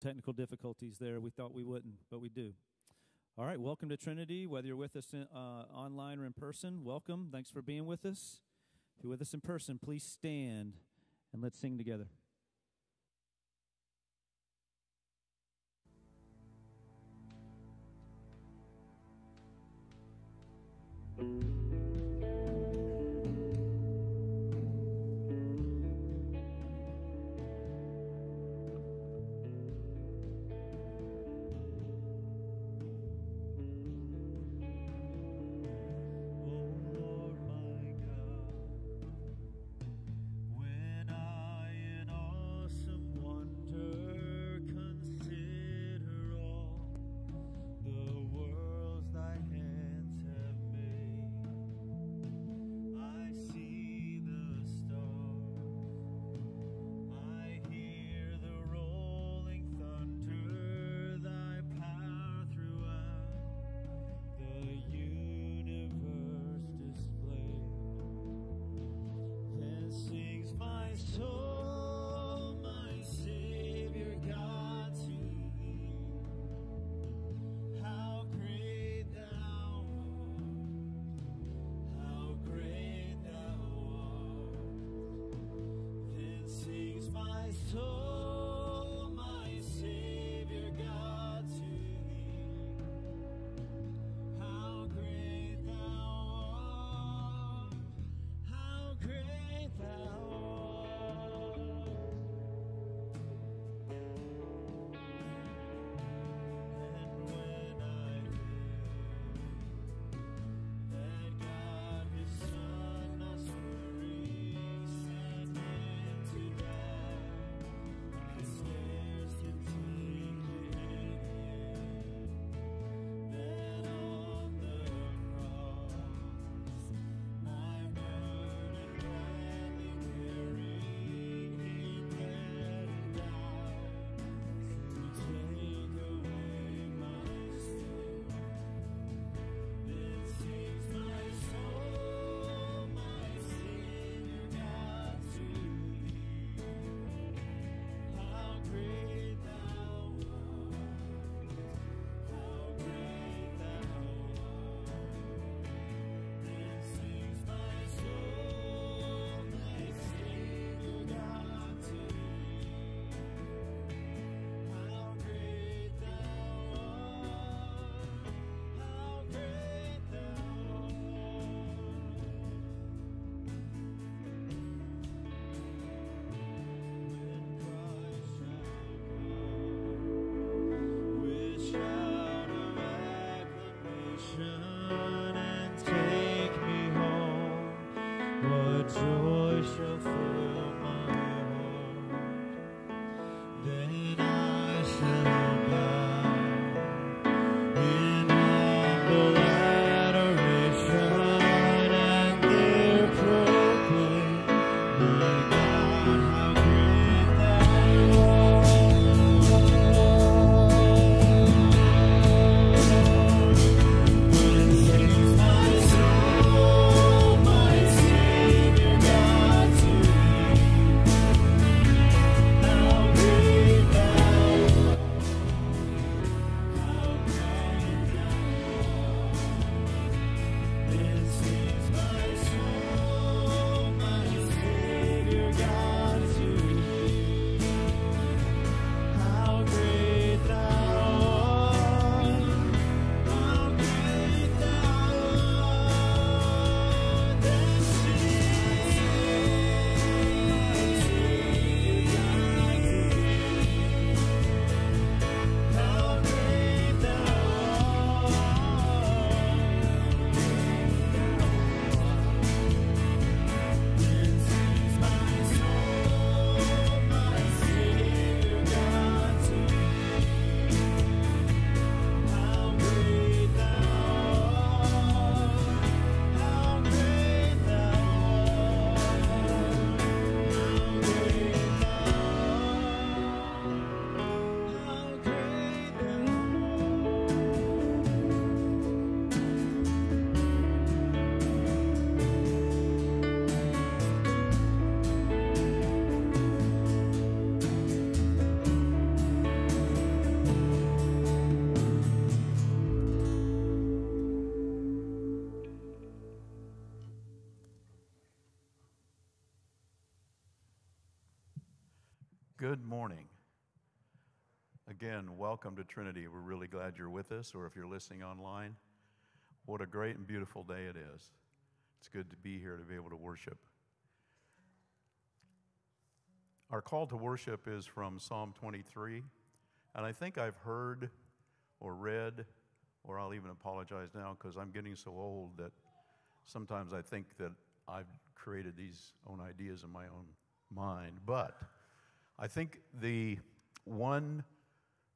technical difficulties there. We thought we wouldn't, but we do. All right, welcome to Trinity. Whether you're with us in, uh, online or in person, welcome. Thanks for being with us. If you're with us in person, please stand and let's sing together. my Good morning. Again, welcome to Trinity. We're really glad you're with us, or if you're listening online, what a great and beautiful day it is. It's good to be here to be able to worship. Our call to worship is from Psalm 23, and I think I've heard or read, or I'll even apologize now because I'm getting so old that sometimes I think that I've created these own ideas in my own mind. But I think the one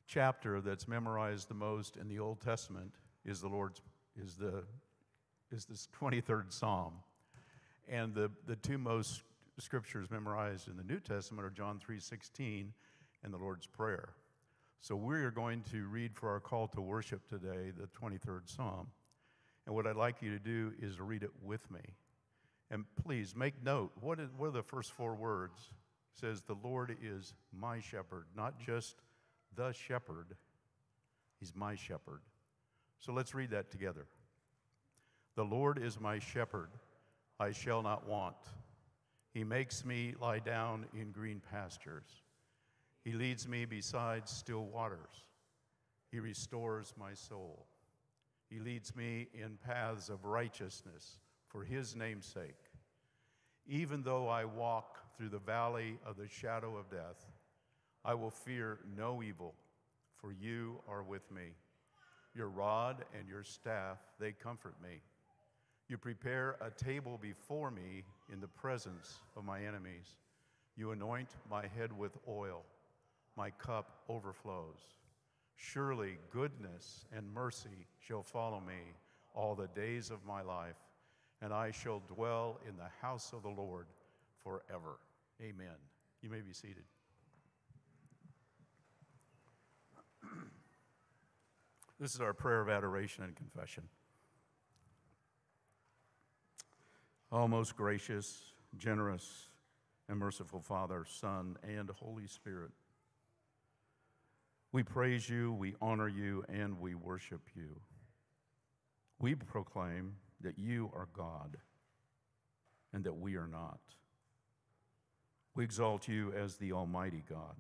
chapter that's memorized the most in the Old Testament is the Lord's is the is this 23rd Psalm. And the, the two most scriptures memorized in the New Testament are John 3:16 and the Lord's Prayer. So we are going to read for our call to worship today the 23rd Psalm. And what I'd like you to do is read it with me. And please make note what, is, what are the first four words? Says, The Lord is my shepherd, not just the shepherd, He's my shepherd. So let's read that together. The Lord is my shepherd, I shall not want. He makes me lie down in green pastures. He leads me beside still waters. He restores my soul. He leads me in paths of righteousness for his name's sake. Even though I walk through the valley of the shadow of death, I will fear no evil, for you are with me. Your rod and your staff, they comfort me. You prepare a table before me in the presence of my enemies. You anoint my head with oil. My cup overflows. Surely goodness and mercy shall follow me all the days of my life, and I shall dwell in the house of the Lord forever. Amen. You may be seated. this is our prayer of adoration and confession. Oh, most gracious, generous, and merciful Father, Son, and Holy Spirit, we praise you, we honor you, and we worship you. We proclaim that you are God and that we are not. We exalt you as the Almighty God.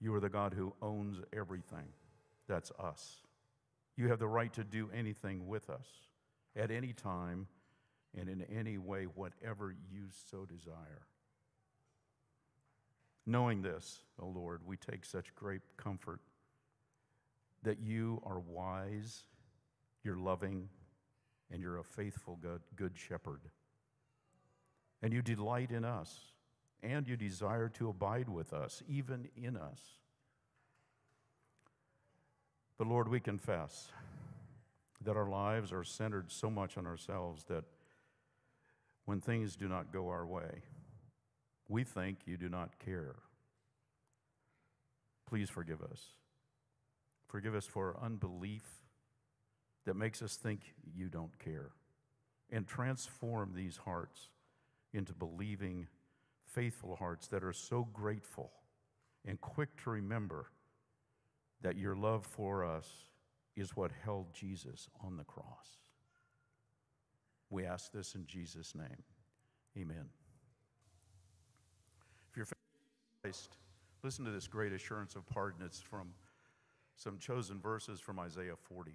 You are the God who owns everything. That's us. You have the right to do anything with us at any time and in any way, whatever you so desire. Knowing this, O oh Lord, we take such great comfort that you are wise, you're loving, and you're a faithful good, good shepherd. And you delight in us, and you desire to abide with us, even in us. But Lord, we confess that our lives are centered so much on ourselves that when things do not go our way. We think you do not care. Please forgive us. Forgive us for our unbelief that makes us think you don't care. And transform these hearts into believing, faithful hearts that are so grateful and quick to remember that your love for us is what held Jesus on the cross. We ask this in Jesus' name. Amen. If you're Christ, listen to this great assurance of pardon. It's from some chosen verses from Isaiah 40.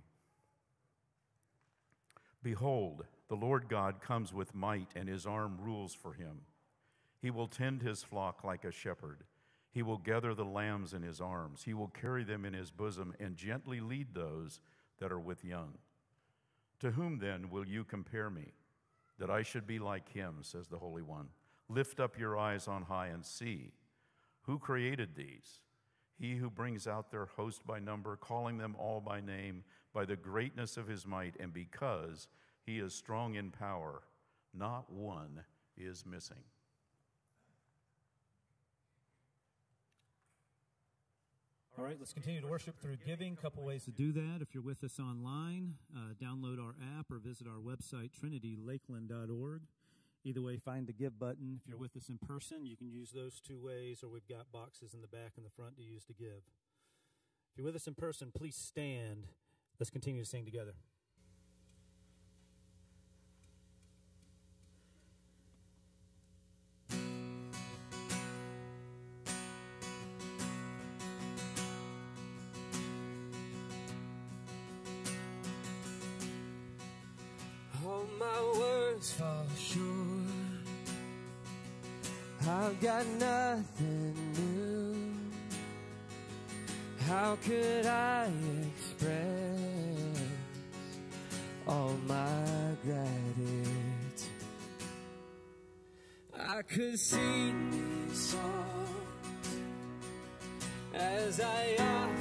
Behold, the Lord God comes with might, and his arm rules for him. He will tend his flock like a shepherd. He will gather the lambs in his arms. He will carry them in his bosom and gently lead those that are with young. To whom then will you compare me, that I should be like him, says the Holy One? Lift up your eyes on high and see. Who created these? He who brings out their host by number, calling them all by name, by the greatness of his might, and because he is strong in power, not one is missing. All right, let's continue to worship through giving. A couple ways to do that. If you're with us online, uh, download our app or visit our website, trinitylakeland.org. Either way, find the give button. If you're with us in person, you can use those two ways, or we've got boxes in the back and the front to use to give. If you're with us in person, please stand. Let's continue to sing together. my words fall short. I've got nothing new. How could I express all my gratitude? I could sing these songs as I am.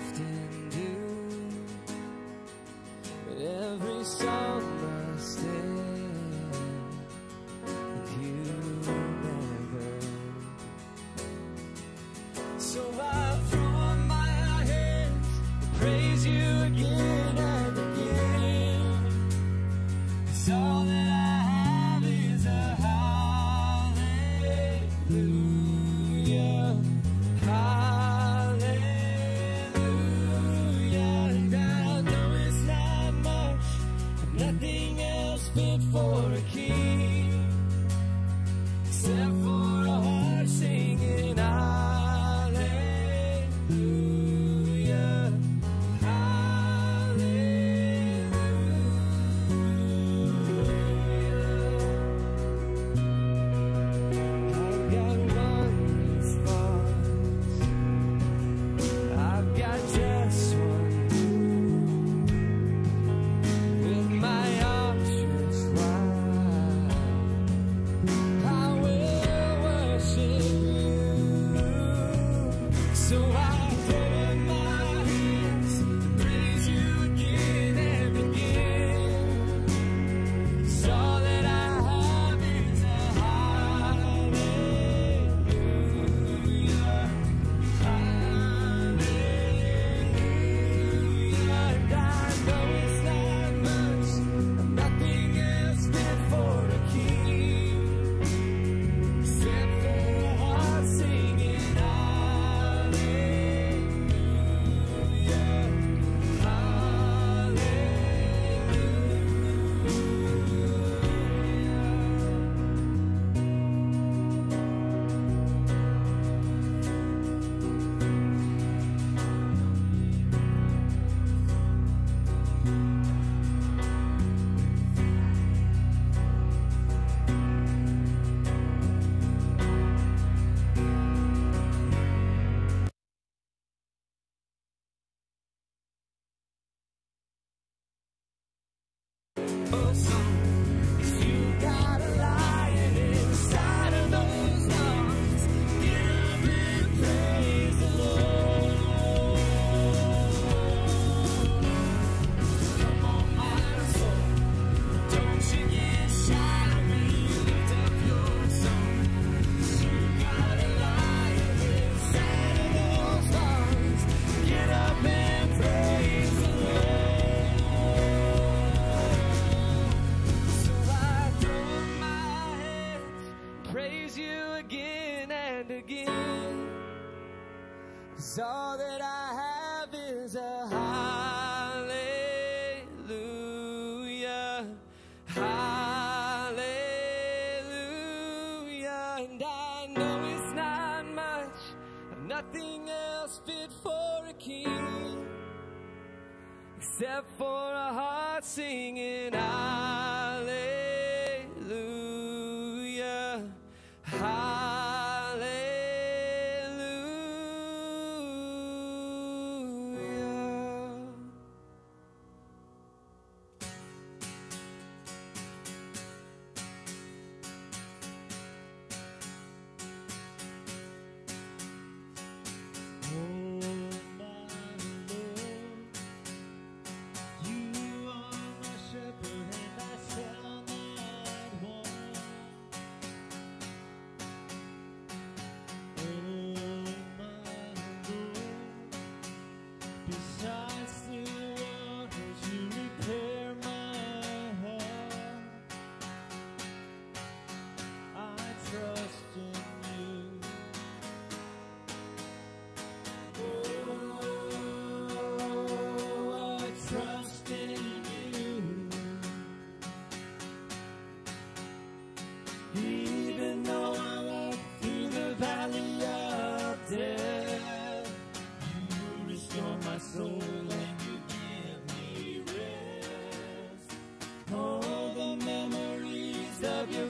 again.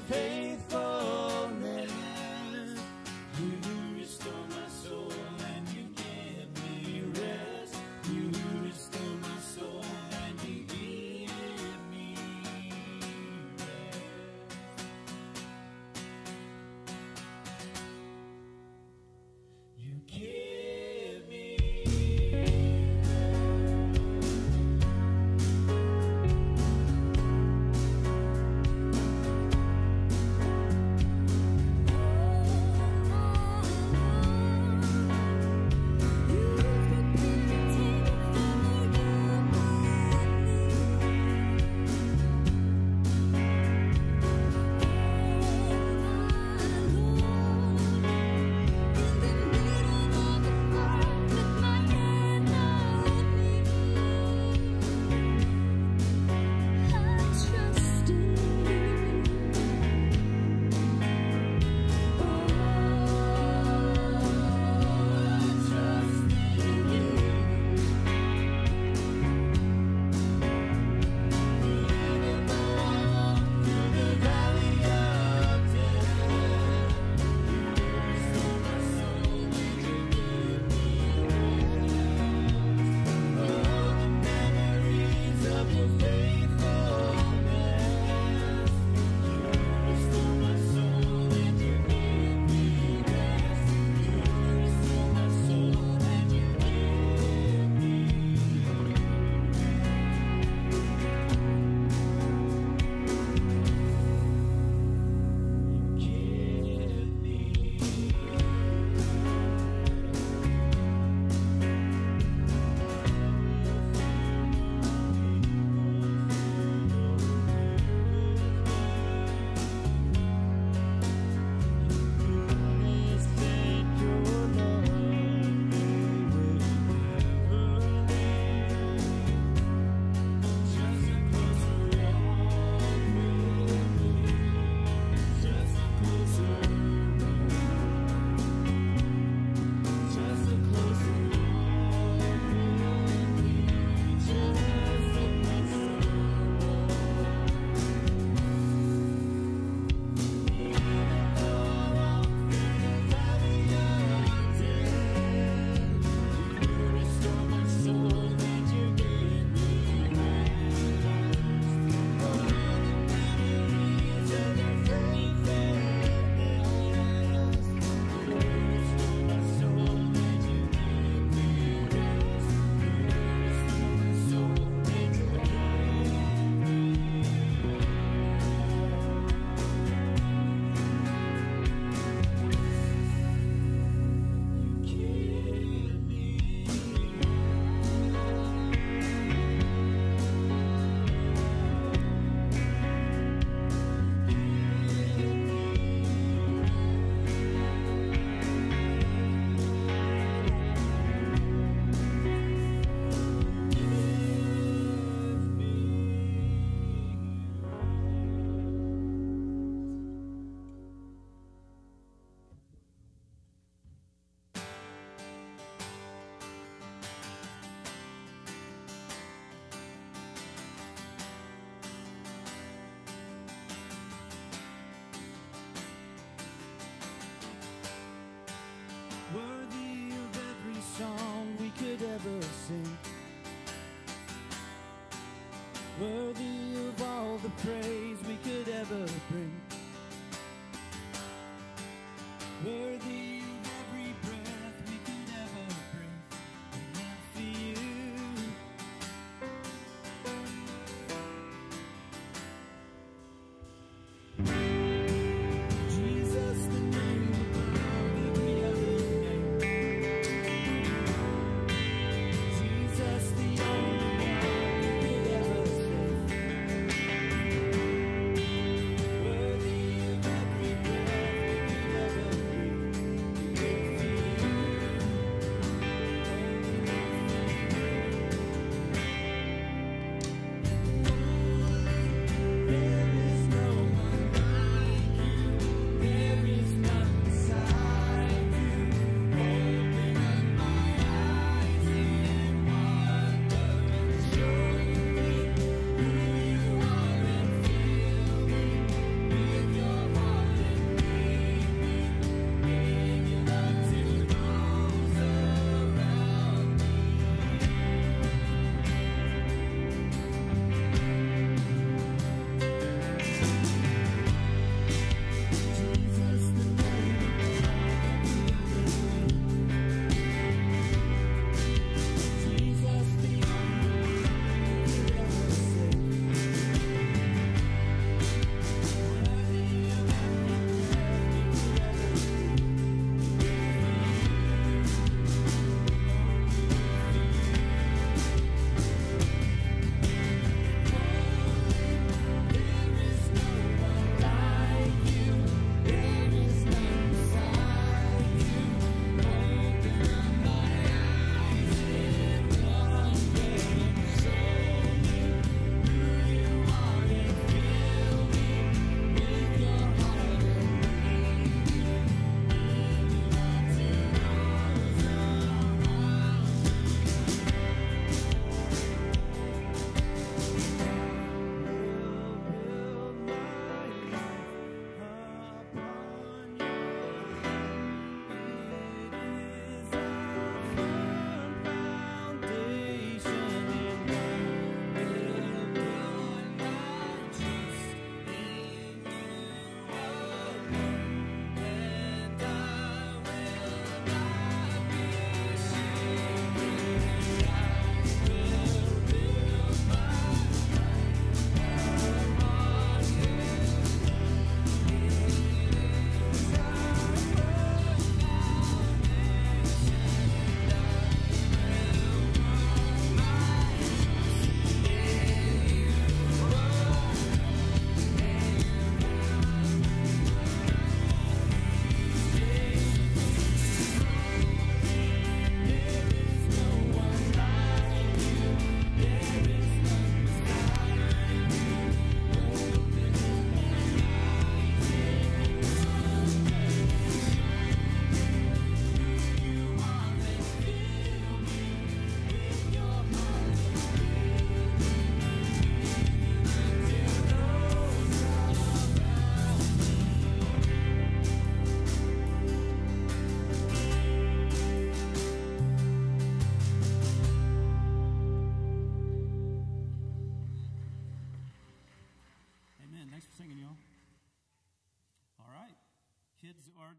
salvation.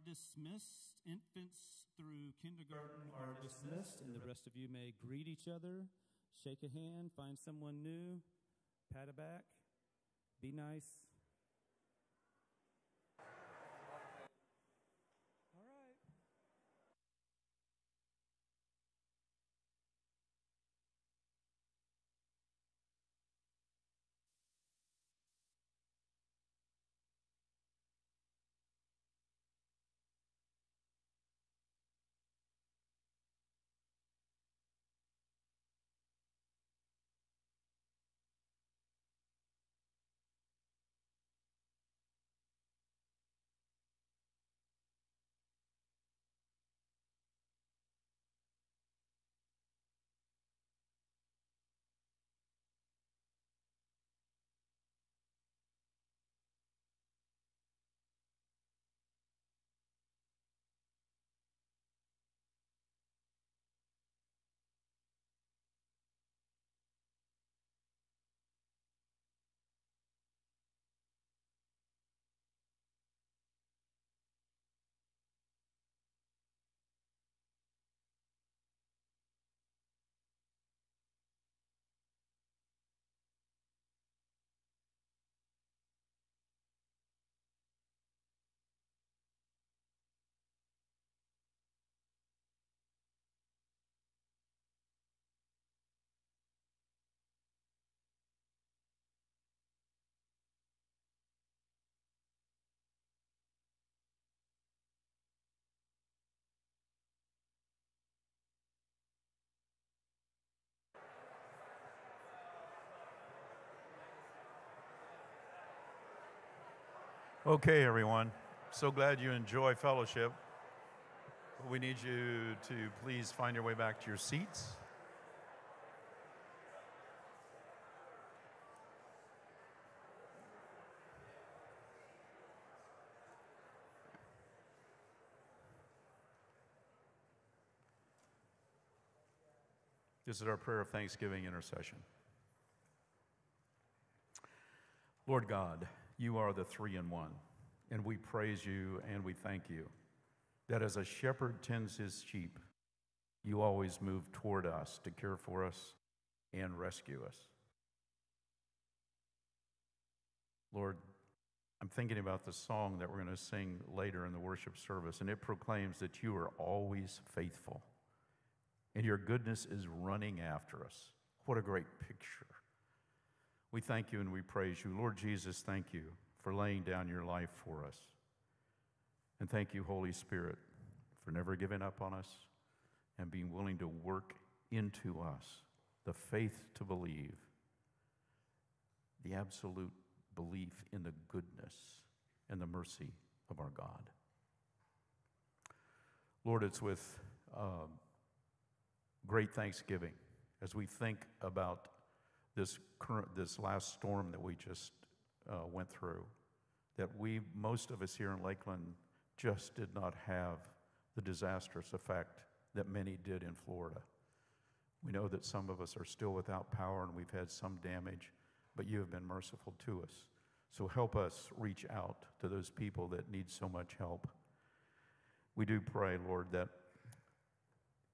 Dismissed. Infants through kindergarten are dismissed, and the rest of you may greet each other, shake a hand, find someone new, pat a back, be nice. Okay, everyone. So glad you enjoy fellowship. We need you to please find your way back to your seats. This is our prayer of thanksgiving intercession. Lord God, you are the three in one, and we praise you and we thank you that as a shepherd tends his sheep, you always move toward us to care for us and rescue us. Lord, I'm thinking about the song that we're going to sing later in the worship service, and it proclaims that you are always faithful and your goodness is running after us. What a great picture. We thank you and we praise you. Lord Jesus, thank you for laying down your life for us. And thank you, Holy Spirit, for never giving up on us and being willing to work into us the faith to believe, the absolute belief in the goodness and the mercy of our God. Lord, it's with um, great thanksgiving as we think about this current, this last storm that we just uh, went through, that we, most of us here in Lakeland, just did not have the disastrous effect that many did in Florida. We know that some of us are still without power and we've had some damage, but you have been merciful to us. So help us reach out to those people that need so much help. We do pray, Lord, that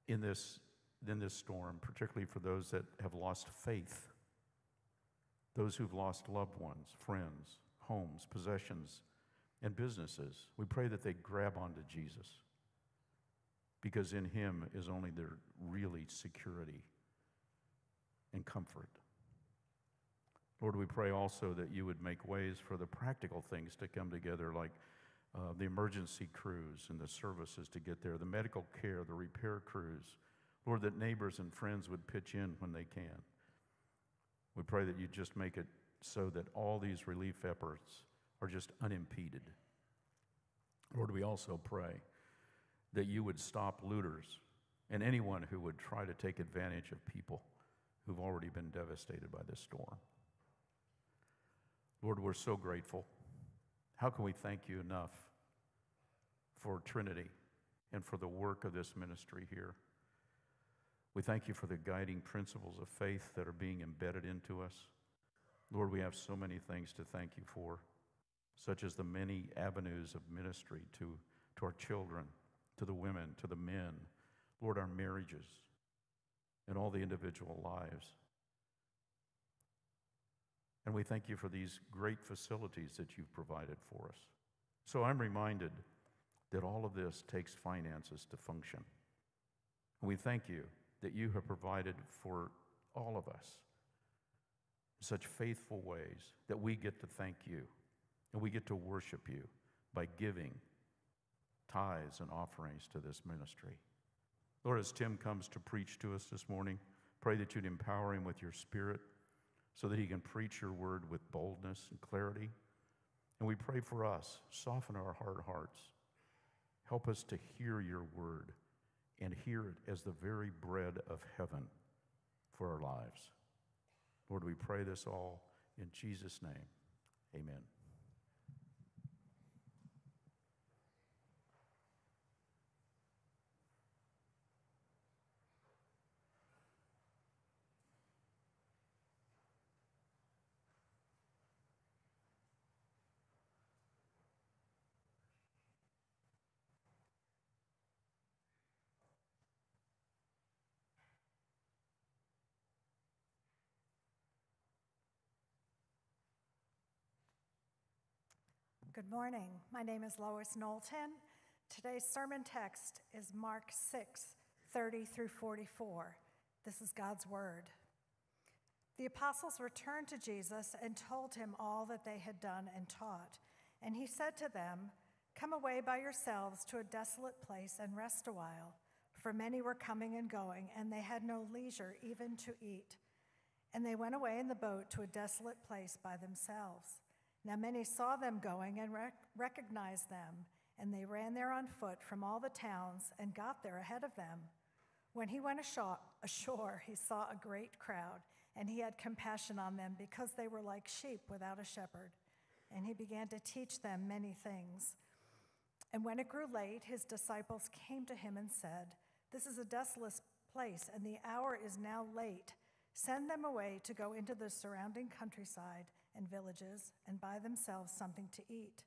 in this, in this storm, particularly for those that have lost faith, those who've lost loved ones, friends, homes, possessions, and businesses, we pray that they grab onto Jesus because in Him is only their really security and comfort. Lord, we pray also that you would make ways for the practical things to come together, like uh, the emergency crews and the services to get there, the medical care, the repair crews. Lord, that neighbors and friends would pitch in when they can. We pray that you just make it so that all these relief efforts are just unimpeded. Lord, we also pray that you would stop looters and anyone who would try to take advantage of people who've already been devastated by this storm. Lord, we're so grateful. How can we thank you enough for Trinity and for the work of this ministry here? We thank you for the guiding principles of faith that are being embedded into us. Lord, we have so many things to thank you for, such as the many avenues of ministry to, to our children, to the women, to the men, Lord, our marriages, and all the individual lives. And we thank you for these great facilities that you've provided for us. So I'm reminded that all of this takes finances to function. And we thank you that you have provided for all of us in such faithful ways that we get to thank you and we get to worship you by giving tithes and offerings to this ministry. Lord, as Tim comes to preach to us this morning, pray that you'd empower him with your spirit so that he can preach your word with boldness and clarity. And we pray for us, soften our hard hearts. Help us to hear your word and hear it as the very bread of heaven for our lives. Lord, we pray this all in Jesus' name. Amen. Good morning. My name is Lois Knowlton. Today's sermon text is Mark 6, 30 through 44. This is God's word. The apostles returned to Jesus and told him all that they had done and taught. And he said to them, Come away by yourselves to a desolate place and rest a while, for many were coming and going, and they had no leisure even to eat. And they went away in the boat to a desolate place by themselves. Now many saw them going and rec- recognized them, and they ran there on foot from all the towns and got there ahead of them. When he went ashore, ashore, he saw a great crowd, and he had compassion on them because they were like sheep without a shepherd. And he began to teach them many things. And when it grew late, his disciples came to him and said, This is a desolate place, and the hour is now late. Send them away to go into the surrounding countryside and villages and buy themselves something to eat.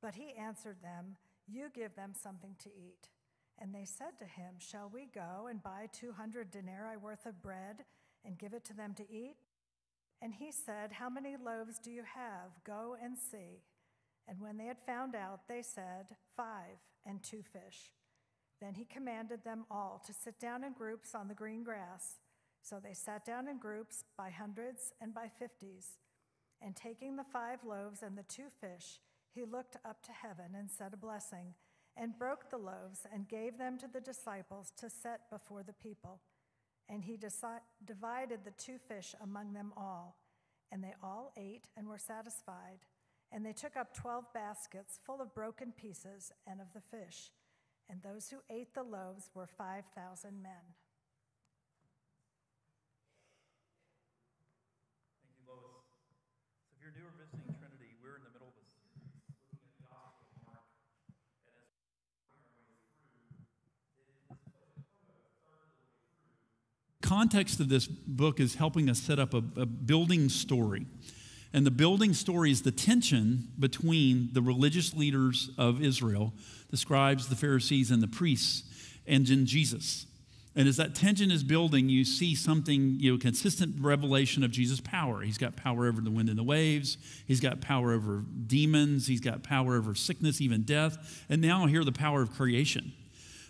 But he answered them, You give them something to eat. And they said to him, Shall we go and buy 200 denarii worth of bread and give it to them to eat? And he said, How many loaves do you have? Go and see. And when they had found out, they said, Five and two fish. Then he commanded them all to sit down in groups on the green grass. So they sat down in groups by hundreds and by fifties. And taking the five loaves and the two fish, he looked up to heaven and said a blessing, and broke the loaves and gave them to the disciples to set before the people. And he deci- divided the two fish among them all. And they all ate and were satisfied. And they took up twelve baskets full of broken pieces and of the fish. And those who ate the loaves were 5,000 men. Thank you, Lois. So if you're new or visiting Trinity, we're in the middle of this looking at the Gospel of Mark. And as we're context of this book is helping us set up a, a building story. And the building story is the tension between the religious leaders of Israel, the scribes, the Pharisees, and the priests, and in Jesus. And as that tension is building, you see something, you know, consistent revelation of Jesus' power. He's got power over the wind and the waves. He's got power over demons. He's got power over sickness, even death. And now here, the power of creation.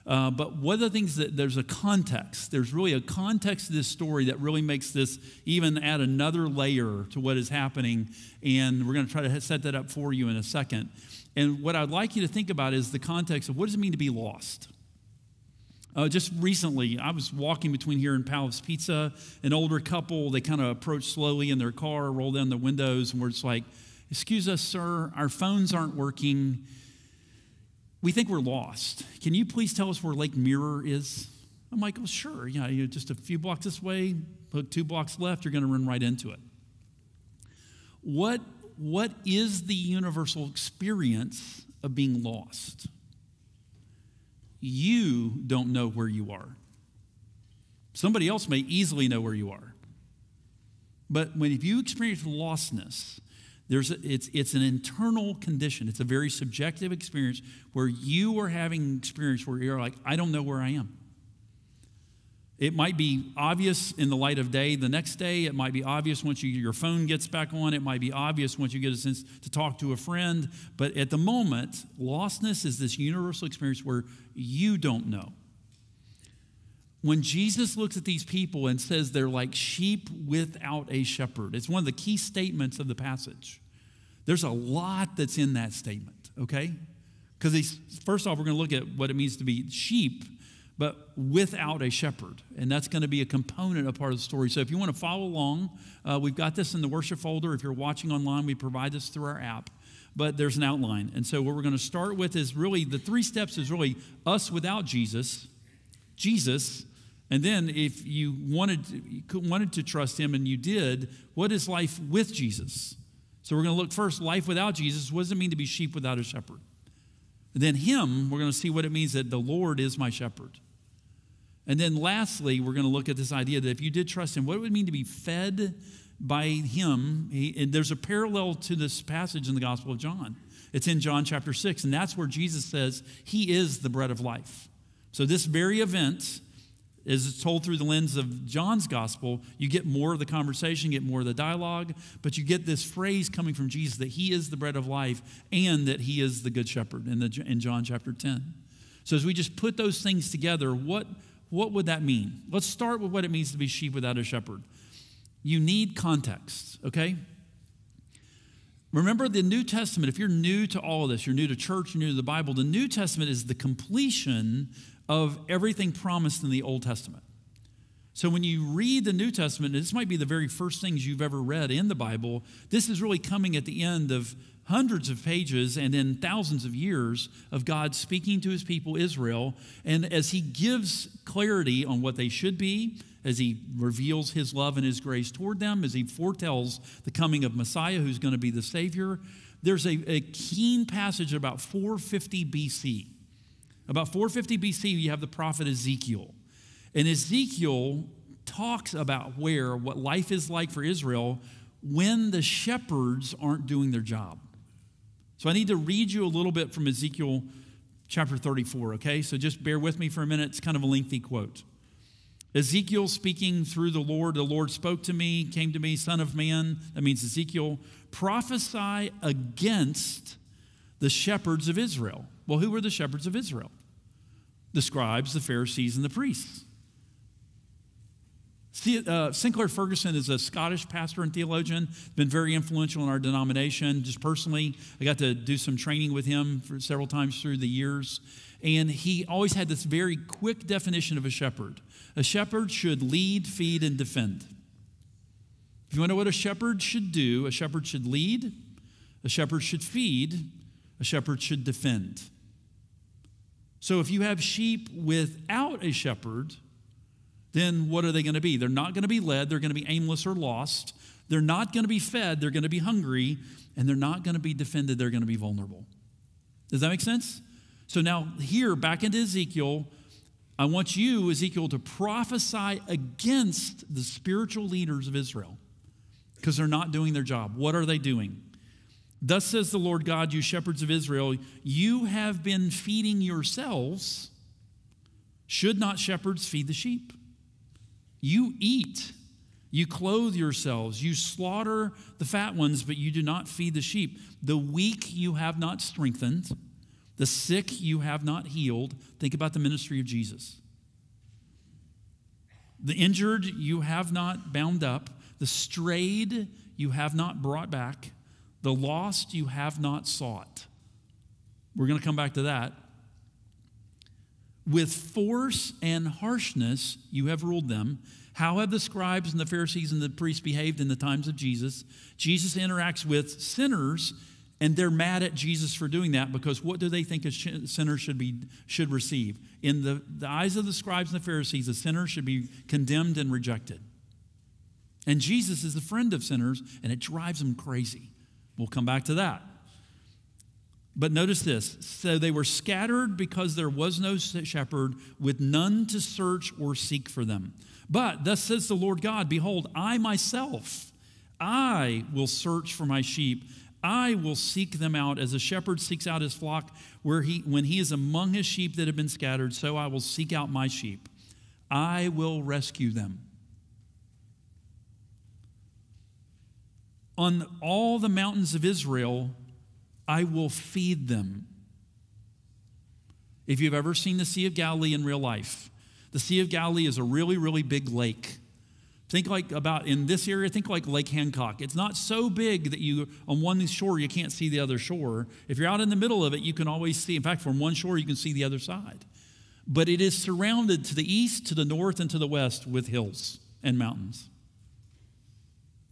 Uh, but one of the things that there's a context, there's really a context to this story that really makes this even add another layer to what is happening. And we're going to try to set that up for you in a second. And what I'd like you to think about is the context of what does it mean to be lost? Uh, just recently, I was walking between here and Palace Pizza. An older couple, they kind of approached slowly in their car, roll down the windows, and we're just like, Excuse us, sir, our phones aren't working. We think we're lost. Can you please tell us where Lake Mirror is? I'm like, Well, sure. Yeah, you know, just a few blocks this way, put two blocks left, you're going to run right into it. What, what is the universal experience of being lost? you don't know where you are. Somebody else may easily know where you are. But when if you experience lostness, There's a, it's, it's an internal condition. It's a very subjective experience where you are having an experience where you're like, I don't know where I am. It might be obvious in the light of day the next day. It might be obvious once you, your phone gets back on. It might be obvious once you get a sense to talk to a friend. But at the moment, lostness is this universal experience where you don't know. When Jesus looks at these people and says they're like sheep without a shepherd, it's one of the key statements of the passage. There's a lot that's in that statement, okay? Because first off, we're going to look at what it means to be sheep but without a shepherd. And that's going to be a component, a part of the story. So if you want to follow along, uh, we've got this in the worship folder. If you're watching online, we provide this through our app. But there's an outline. And so what we're going to start with is really the three steps is really us without Jesus, Jesus, and then if you wanted to, wanted to trust him and you did, what is life with Jesus? So we're going to look first, life without Jesus. What does it mean to be sheep without a shepherd? And then him, we're going to see what it means that the Lord is my shepherd. And then lastly, we're going to look at this idea that if you did trust him, what would it would mean to be fed by him. He, and there's a parallel to this passage in the Gospel of John. It's in John chapter 6, and that's where Jesus says he is the bread of life. So, this very event, as it's told through the lens of John's gospel, you get more of the conversation, get more of the dialogue, but you get this phrase coming from Jesus that he is the bread of life and that he is the good shepherd in, the, in John chapter 10. So, as we just put those things together, what what would that mean? Let's start with what it means to be sheep without a shepherd. You need context, okay? Remember the New Testament, if you're new to all of this, you're new to church, you're new to the Bible, the New Testament is the completion of everything promised in the Old Testament. So when you read the New Testament, this might be the very first things you've ever read in the Bible. This is really coming at the end of hundreds of pages and then thousands of years of God speaking to his people Israel. And as he gives clarity on what they should be, as he reveals his love and his grace toward them, as he foretells the coming of Messiah, who's going to be the Savior, there's a, a keen passage about 450 BC. About 450 BC, you have the prophet Ezekiel. And Ezekiel talks about where, what life is like for Israel when the shepherds aren't doing their job. So I need to read you a little bit from Ezekiel chapter 34, okay? So just bear with me for a minute. It's kind of a lengthy quote. Ezekiel speaking through the Lord, the Lord spoke to me, came to me, Son of man, that means Ezekiel, prophesy against the shepherds of Israel. Well, who were the shepherds of Israel? The scribes, the Pharisees, and the priests. Uh, Sinclair Ferguson is a Scottish pastor and theologian, been very influential in our denomination. Just personally, I got to do some training with him for several times through the years. And he always had this very quick definition of a shepherd a shepherd should lead, feed, and defend. If you want to know what a shepherd should do, a shepherd should lead, a shepherd should feed, a shepherd should defend. So if you have sheep without a shepherd, then what are they going to be? They're not going to be led, they're going to be aimless or lost. They're not going to be fed, they're going to be hungry, and they're not going to be defended, they're going to be vulnerable. Does that make sense? So now, here, back into Ezekiel, I want you, Ezekiel, to prophesy against the spiritual leaders of Israel because they're not doing their job. What are they doing? Thus says the Lord God, you shepherds of Israel, you have been feeding yourselves. Should not shepherds feed the sheep? You eat, you clothe yourselves, you slaughter the fat ones, but you do not feed the sheep. The weak you have not strengthened, the sick you have not healed. Think about the ministry of Jesus. The injured you have not bound up, the strayed you have not brought back, the lost you have not sought. We're going to come back to that. With force and harshness you have ruled them. How have the scribes and the Pharisees and the priests behaved in the times of Jesus? Jesus interacts with sinners, and they're mad at Jesus for doing that because what do they think a sinner should, be, should receive? In the, the eyes of the scribes and the Pharisees, a sinner should be condemned and rejected. And Jesus is the friend of sinners, and it drives them crazy. We'll come back to that. But notice this. So they were scattered because there was no shepherd, with none to search or seek for them. But thus says the Lord God Behold, I myself, I will search for my sheep. I will seek them out as a shepherd seeks out his flock where he when he is among his sheep that have been scattered, so I will seek out my sheep. I will rescue them. On all the mountains of Israel, I will feed them. If you've ever seen the Sea of Galilee in real life, the Sea of Galilee is a really, really big lake. Think like about in this area, think like Lake Hancock. It's not so big that you, on one shore, you can't see the other shore. If you're out in the middle of it, you can always see. In fact, from one shore, you can see the other side. But it is surrounded to the east, to the north, and to the west with hills and mountains.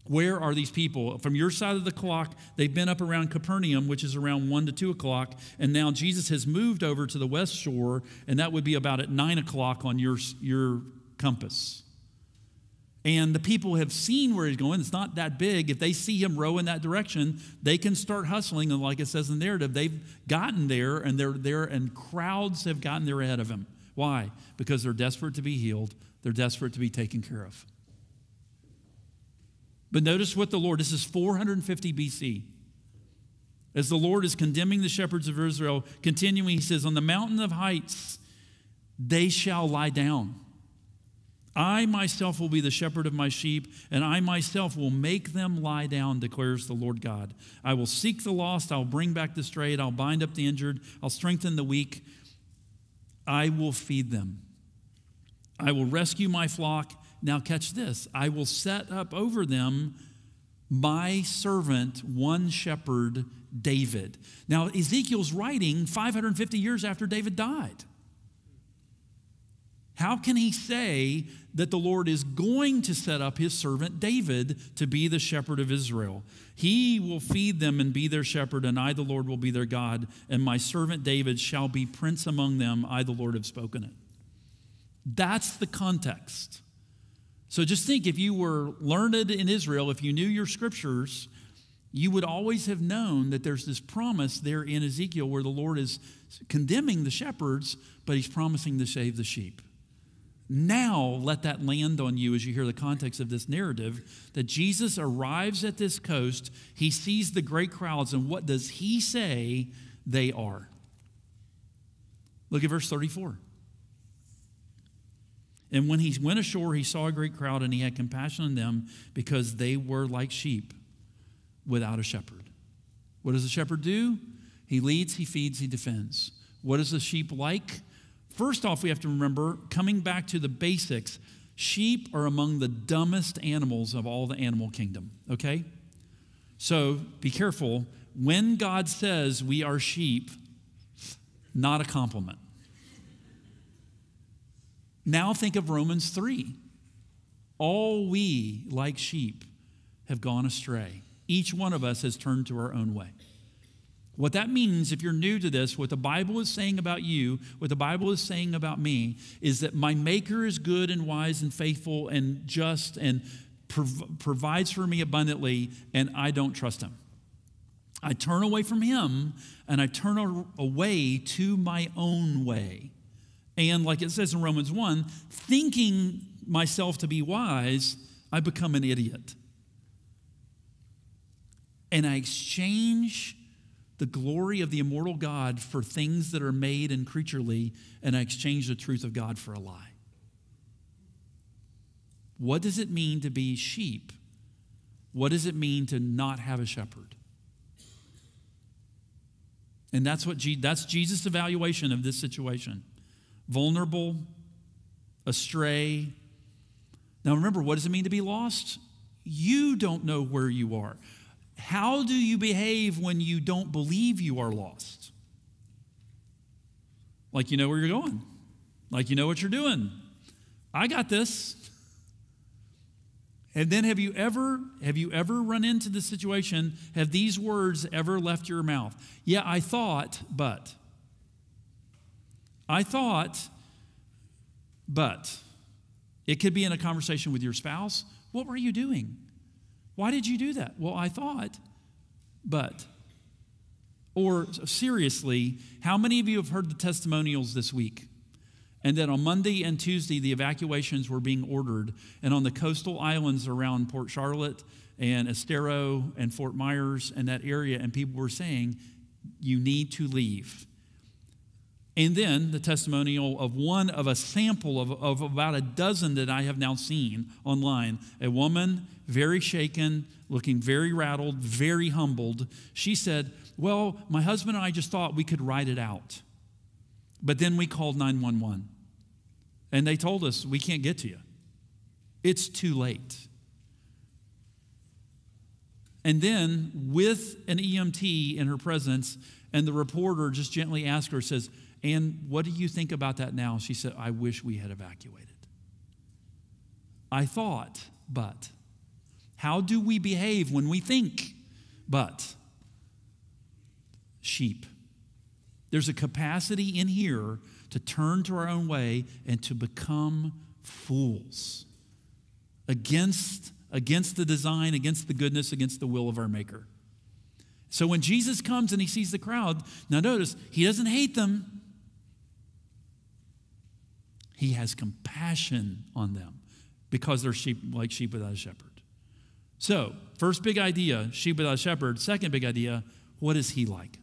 Where are these people? From your side of the clock, they've been up around Capernaum, which is around 1 to 2 o'clock, and now Jesus has moved over to the west shore, and that would be about at 9 o'clock on your, your compass. And the people have seen where he's going. It's not that big. If they see him row in that direction, they can start hustling. And like it says in the narrative, they've gotten there and they're there, and crowds have gotten there ahead of him. Why? Because they're desperate to be healed, they're desperate to be taken care of. But notice what the Lord, this is 450 BC. As the Lord is condemning the shepherds of Israel, continuing, he says, On the mountain of heights, they shall lie down. I myself will be the shepherd of my sheep, and I myself will make them lie down, declares the Lord God. I will seek the lost, I'll bring back the strayed, I'll bind up the injured, I'll strengthen the weak. I will feed them. I will rescue my flock. Now, catch this I will set up over them my servant, one shepherd, David. Now, Ezekiel's writing 550 years after David died. How can he say that the Lord is going to set up his servant David to be the shepherd of Israel? He will feed them and be their shepherd, and I, the Lord, will be their God, and my servant David shall be prince among them. I, the Lord, have spoken it. That's the context. So just think if you were learned in Israel, if you knew your scriptures, you would always have known that there's this promise there in Ezekiel where the Lord is condemning the shepherds, but he's promising to save the sheep. Now, let that land on you as you hear the context of this narrative that Jesus arrives at this coast, he sees the great crowds, and what does he say they are? Look at verse 34. And when he went ashore, he saw a great crowd, and he had compassion on them because they were like sheep without a shepherd. What does a shepherd do? He leads, he feeds, he defends. What is a sheep like? First off, we have to remember, coming back to the basics, sheep are among the dumbest animals of all the animal kingdom, okay? So be careful. When God says we are sheep, not a compliment. Now think of Romans 3. All we, like sheep, have gone astray. Each one of us has turned to our own way. What that means, if you're new to this, what the Bible is saying about you, what the Bible is saying about me, is that my Maker is good and wise and faithful and just and prov- provides for me abundantly, and I don't trust Him. I turn away from Him and I turn away to my own way. And like it says in Romans 1, thinking myself to be wise, I become an idiot. And I exchange the glory of the immortal God for things that are made and creaturely, and I exchange the truth of God for a lie. What does it mean to be sheep? What does it mean to not have a shepherd? And that's what Je- that's Jesus' evaluation of this situation. Vulnerable, astray. Now remember, what does it mean to be lost? You don't know where you are. How do you behave when you don't believe you are lost? Like you know where you're going, like you know what you're doing. I got this. And then have you ever have you ever run into the situation have these words ever left your mouth? Yeah, I thought, but I thought but it could be in a conversation with your spouse. What were you doing? Why did you do that? Well, I thought, but. Or seriously, how many of you have heard the testimonials this week? And that on Monday and Tuesday, the evacuations were being ordered. And on the coastal islands around Port Charlotte and Estero and Fort Myers and that area, and people were saying, You need to leave. And then the testimonial of one of a sample of, of about a dozen that I have now seen online. A woman, very shaken, looking very rattled, very humbled. She said, Well, my husband and I just thought we could ride it out. But then we called 911. And they told us, We can't get to you. It's too late. And then, with an EMT in her presence, and the reporter just gently asked her, says, And what do you think about that now? She said, I wish we had evacuated. I thought, but. How do we behave when we think, but? Sheep. There's a capacity in here to turn to our own way and to become fools against, against the design, against the goodness, against the will of our Maker. So when Jesus comes and he sees the crowd, now notice, he doesn't hate them. He has compassion on them because they're sheep like sheep without a shepherd. So, first big idea, sheep without a shepherd. Second big idea, what is he like?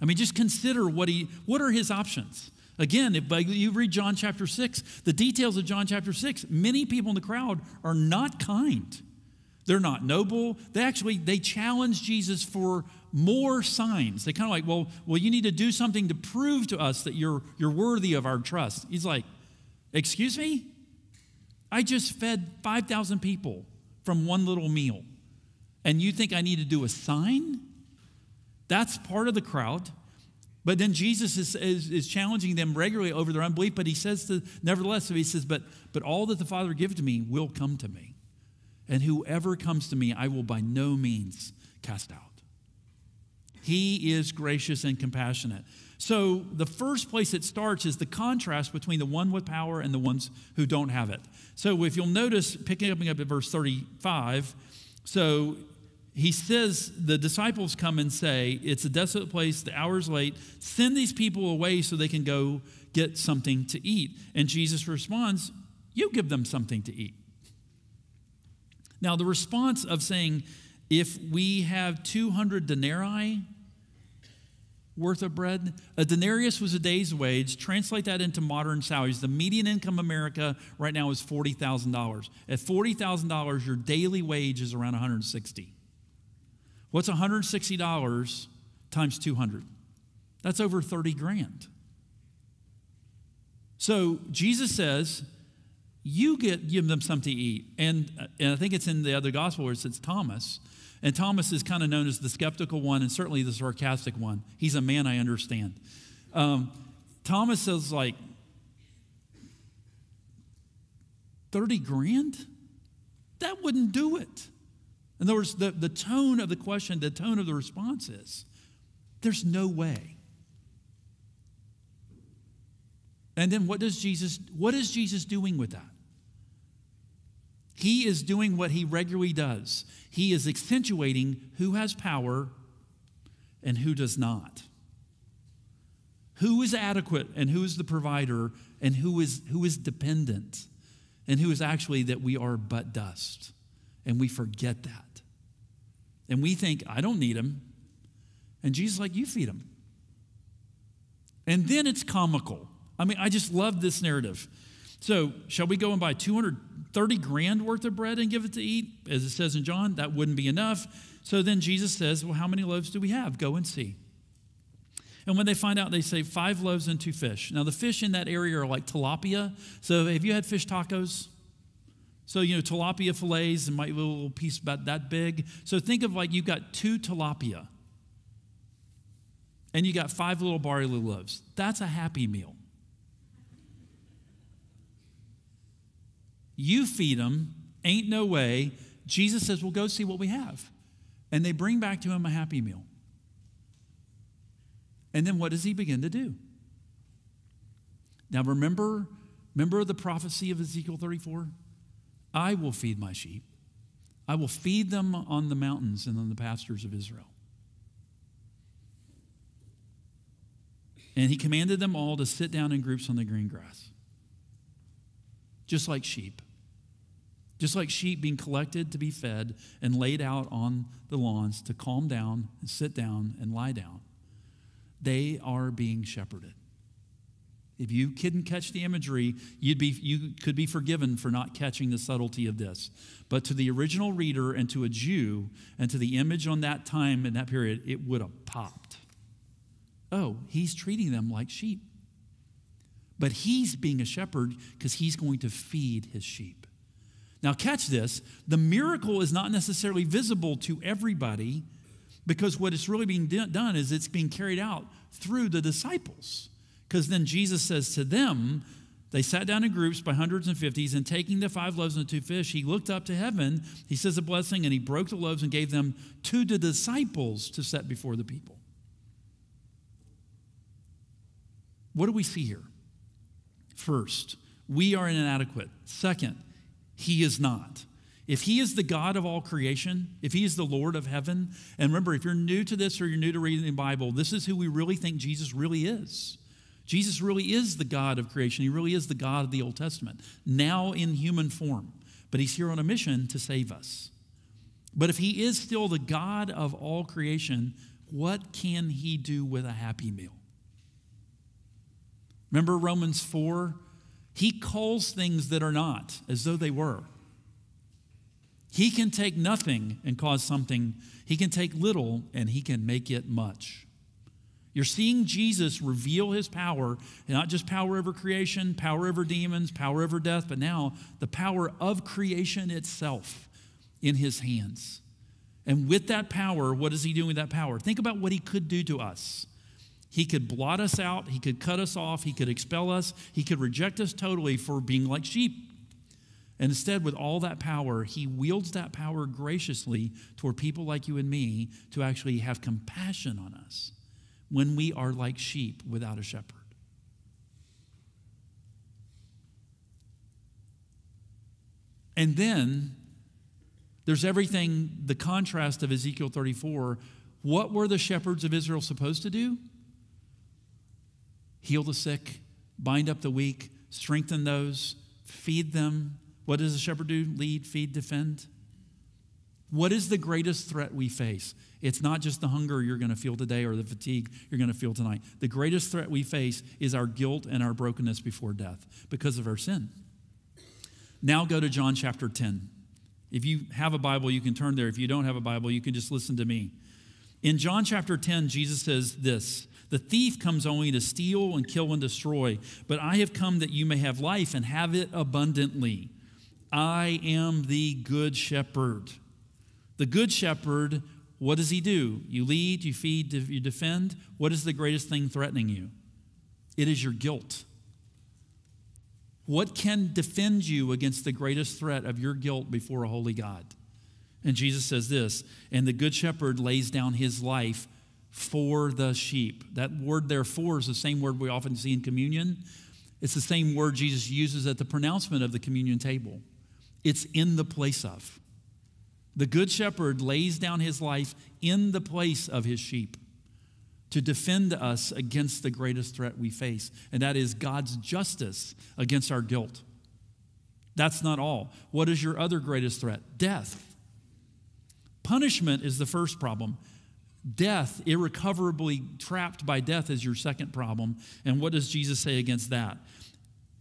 I mean, just consider what he what are his options. Again, if you read John chapter 6, the details of John chapter 6, many people in the crowd are not kind. They're not noble. They actually they challenge Jesus for more signs. They kind of like, well, well, you need to do something to prove to us that you're you're worthy of our trust. He's like, excuse me? I just fed 5,000 people from one little meal. And you think I need to do a sign? That's part of the crowd. But then Jesus is, is, is, challenging them regularly over their unbelief, but he says to, nevertheless, he says, but, but all that the Father gives to me will come to me. And whoever comes to me, I will by no means cast out. He is gracious and compassionate. So the first place it starts is the contrast between the one with power and the ones who don't have it. So if you'll notice, picking up at verse 35, so he says, the disciples come and say, It's a desolate place, the hour's late, send these people away so they can go get something to eat. And Jesus responds, You give them something to eat. Now, the response of saying, If we have 200 denarii, worth of bread. A denarius was a day's wage. Translate that into modern salaries. The median income in America right now is $40,000. At $40,000, your daily wage is around 160. What's $160 times 200? That's over 30 grand. So Jesus says, you get give them something to eat. And, and I think it's in the other gospel where it says Thomas. And Thomas is kind of known as the skeptical one and certainly the sarcastic one. He's a man I understand. Um, Thomas says, like, 30 grand? That wouldn't do it. In other words, the, the tone of the question, the tone of the response is, there's no way. And then what does Jesus, what is Jesus doing with that? He is doing what he regularly does. He is accentuating who has power and who does not. Who is adequate and who is the provider and who is, who is dependent and who is actually that we are but dust. And we forget that. And we think, I don't need him. And Jesus like, you feed him. And then it's comical. I mean, I just love this narrative. So, shall we go and buy 230 grand worth of bread and give it to eat? As it says in John, that wouldn't be enough. So then Jesus says, Well, how many loaves do we have? Go and see. And when they find out, they say five loaves and two fish. Now, the fish in that area are like tilapia. So, have you had fish tacos? So, you know, tilapia fillets and might be a little piece about that big. So, think of like you've got two tilapia and you got five little barley loaves. That's a happy meal. You feed them, ain't no way. Jesus says, Well, go see what we have. And they bring back to him a happy meal. And then what does he begin to do? Now remember, remember the prophecy of Ezekiel 34? I will feed my sheep. I will feed them on the mountains and on the pastures of Israel. And he commanded them all to sit down in groups on the green grass, just like sheep. Just like sheep being collected to be fed and laid out on the lawns to calm down and sit down and lie down, they are being shepherded. If you couldn't catch the imagery, you'd be, you could be forgiven for not catching the subtlety of this. But to the original reader and to a Jew and to the image on that time in that period, it would have popped. Oh, he's treating them like sheep. But he's being a shepherd because he's going to feed his sheep. Now, catch this the miracle is not necessarily visible to everybody because what is really being done is it's being carried out through the disciples. Because then Jesus says to them, they sat down in groups by hundreds and fifties, and taking the five loaves and the two fish, he looked up to heaven. He says a blessing, and he broke the loaves and gave them to the disciples to set before the people. What do we see here? First, we are inadequate. Second, he is not. If he is the God of all creation, if he is the Lord of heaven, and remember, if you're new to this or you're new to reading the Bible, this is who we really think Jesus really is. Jesus really is the God of creation. He really is the God of the Old Testament, now in human form. But he's here on a mission to save us. But if he is still the God of all creation, what can he do with a happy meal? Remember Romans 4? He calls things that are not as though they were. He can take nothing and cause something. He can take little and he can make it much. You're seeing Jesus reveal his power, not just power over creation, power over demons, power over death, but now the power of creation itself in his hands. And with that power, what is he doing with that power? Think about what he could do to us. He could blot us out, he could cut us off, he could expel us, he could reject us totally for being like sheep. And instead, with all that power, he wields that power graciously toward people like you and me to actually have compassion on us when we are like sheep without a shepherd. And then there's everything, the contrast of Ezekiel 34. What were the shepherds of Israel supposed to do? Heal the sick, bind up the weak, strengthen those, feed them. What does a shepherd do? Lead, feed, defend. What is the greatest threat we face? It's not just the hunger you're going to feel today or the fatigue you're going to feel tonight. The greatest threat we face is our guilt and our brokenness before death because of our sin. Now go to John chapter 10. If you have a Bible, you can turn there. If you don't have a Bible, you can just listen to me. In John chapter 10, Jesus says this The thief comes only to steal and kill and destroy, but I have come that you may have life and have it abundantly. I am the good shepherd. The good shepherd, what does he do? You lead, you feed, you defend. What is the greatest thing threatening you? It is your guilt. What can defend you against the greatest threat of your guilt before a holy God? And Jesus says this, and the good shepherd lays down his life for the sheep. That word there for is the same word we often see in communion. It's the same word Jesus uses at the pronouncement of the communion table. It's in the place of. The good shepherd lays down his life in the place of his sheep to defend us against the greatest threat we face, and that is God's justice against our guilt. That's not all. What is your other greatest threat? Death. Punishment is the first problem. Death, irrecoverably trapped by death, is your second problem. And what does Jesus say against that?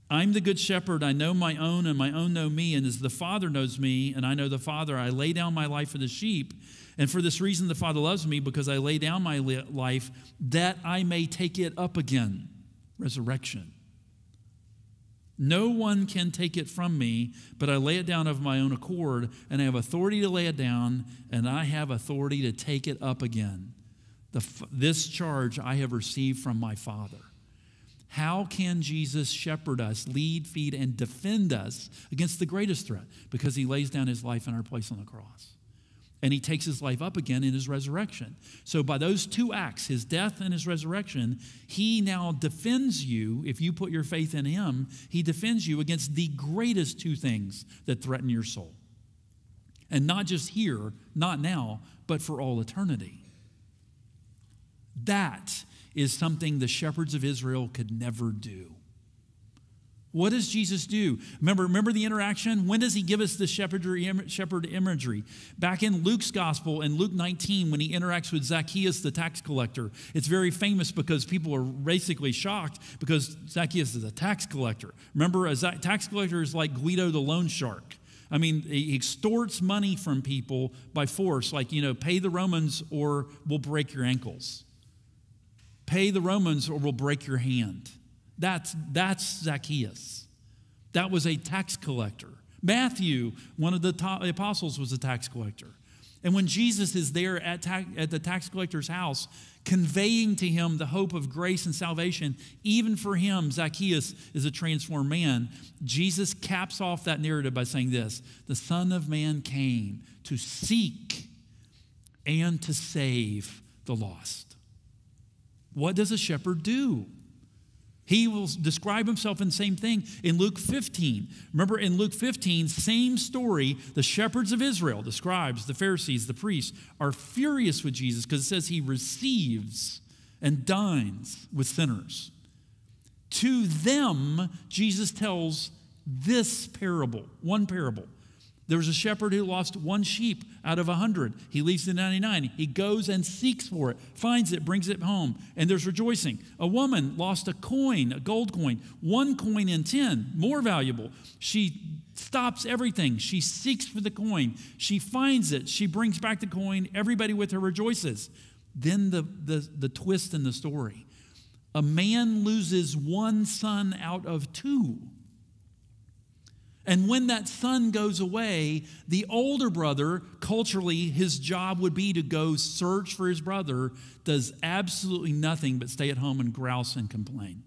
I'm the good shepherd. I know my own, and my own know me. And as the Father knows me, and I know the Father, I lay down my life for the sheep. And for this reason, the Father loves me because I lay down my life that I may take it up again. Resurrection. No one can take it from me, but I lay it down of my own accord, and I have authority to lay it down, and I have authority to take it up again. The, this charge I have received from my Father. How can Jesus shepherd us, lead, feed, and defend us against the greatest threat? Because he lays down his life in our place on the cross. And he takes his life up again in his resurrection. So, by those two acts, his death and his resurrection, he now defends you. If you put your faith in him, he defends you against the greatest two things that threaten your soul. And not just here, not now, but for all eternity. That is something the shepherds of Israel could never do. What does Jesus do? Remember, remember the interaction? When does he give us the shepherd, shepherd imagery? Back in Luke's gospel, in Luke 19, when he interacts with Zacchaeus, the tax collector, it's very famous because people are basically shocked because Zacchaeus is a tax collector. Remember, a tax collector is like Guido the loan shark. I mean, he extorts money from people by force, like, you know, pay the Romans or we'll break your ankles. Pay the Romans or we'll break your hand. That's, that's Zacchaeus. That was a tax collector. Matthew, one of the apostles, was a tax collector. And when Jesus is there at, ta- at the tax collector's house, conveying to him the hope of grace and salvation, even for him, Zacchaeus is a transformed man. Jesus caps off that narrative by saying this The Son of Man came to seek and to save the lost. What does a shepherd do? He will describe himself in the same thing in Luke 15. Remember, in Luke 15, same story. The shepherds of Israel, the scribes, the Pharisees, the priests, are furious with Jesus because it says he receives and dines with sinners. To them, Jesus tells this parable, one parable. There was a shepherd who lost one sheep out of a hundred. He leaves the 99. He goes and seeks for it, finds it, brings it home, and there's rejoicing. A woman lost a coin, a gold coin, one coin in 10, more valuable. She stops everything. She seeks for the coin. She finds it. She brings back the coin. Everybody with her rejoices. Then the, the, the twist in the story a man loses one son out of two. And when that son goes away, the older brother, culturally, his job would be to go search for his brother, does absolutely nothing but stay at home and grouse and complain.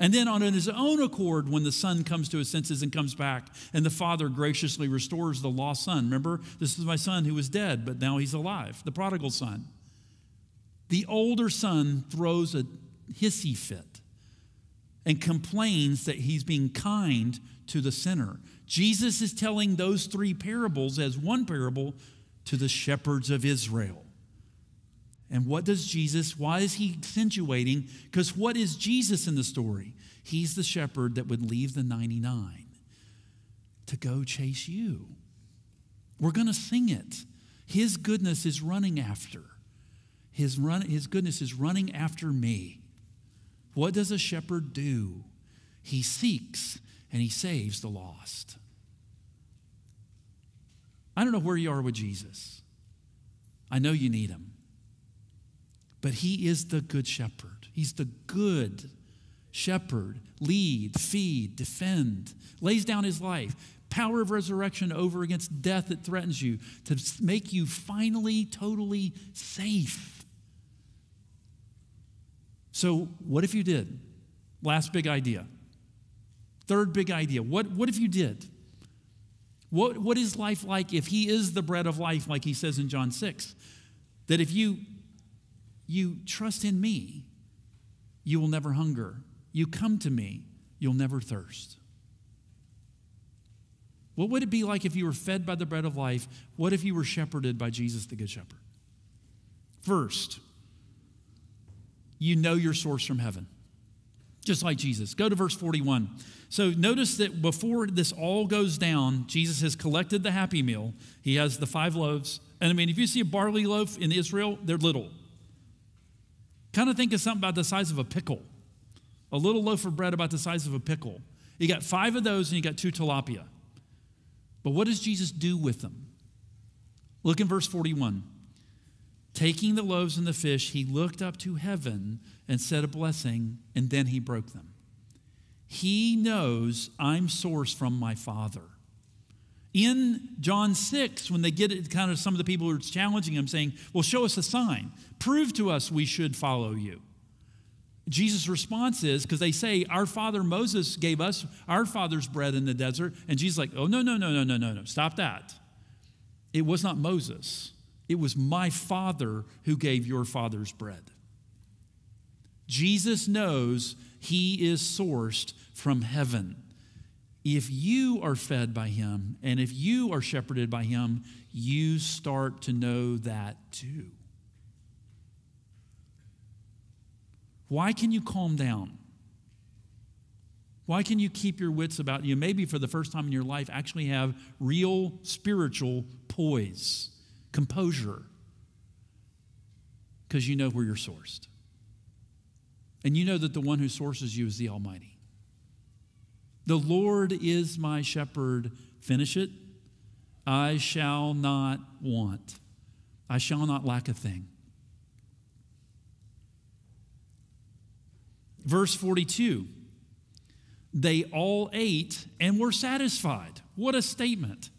And then, on his own accord, when the son comes to his senses and comes back, and the father graciously restores the lost son. Remember, this is my son who was dead, but now he's alive, the prodigal son. The older son throws a hissy fit and complains that he's being kind to the sinner. Jesus is telling those three parables as one parable to the shepherds of Israel. And what does Jesus, why is he accentuating? Because what is Jesus in the story? He's the shepherd that would leave the 99 to go chase you. We're going to sing it. His goodness is running after. His, run, his goodness is running after me. What does a shepherd do? He seeks and he saves the lost. I don't know where you are with Jesus. I know you need him. But he is the good shepherd. He's the good shepherd. Lead, feed, defend, lays down his life. Power of resurrection over against death that threatens you to make you finally totally safe. So, what if you did? Last big idea. Third big idea what, what if you did? What, what is life like if He is the bread of life, like He says in John 6? That if you, you trust in me, you will never hunger. You come to me, you'll never thirst. What would it be like if you were fed by the bread of life? What if you were shepherded by Jesus, the Good Shepherd? First, you know your source from heaven, just like Jesus. Go to verse 41. So notice that before this all goes down, Jesus has collected the happy meal. He has the five loaves. And I mean, if you see a barley loaf in Israel, they're little. Kind of think of something about the size of a pickle. A little loaf of bread about the size of a pickle. You got five of those and you got two tilapia. But what does Jesus do with them? Look in verse 41. Taking the loaves and the fish, he looked up to heaven and said a blessing, and then he broke them. He knows I'm sourced from my Father. In John 6, when they get it, kind of some of the people who are challenging him, saying, Well, show us a sign. Prove to us we should follow you. Jesus' response is because they say, Our father Moses gave us our father's bread in the desert. And Jesus like, Oh, no, no, no, no, no, no, no. Stop that. It was not Moses, it was my father who gave your father's bread. Jesus knows he is sourced from heaven. If you are fed by him and if you are shepherded by him, you start to know that too. Why can you calm down? Why can you keep your wits about you? Maybe for the first time in your life, actually have real spiritual poise, composure, because you know where you're sourced. And you know that the one who sources you is the Almighty. The Lord is my shepherd. Finish it. I shall not want. I shall not lack a thing. Verse 42 They all ate and were satisfied. What a statement.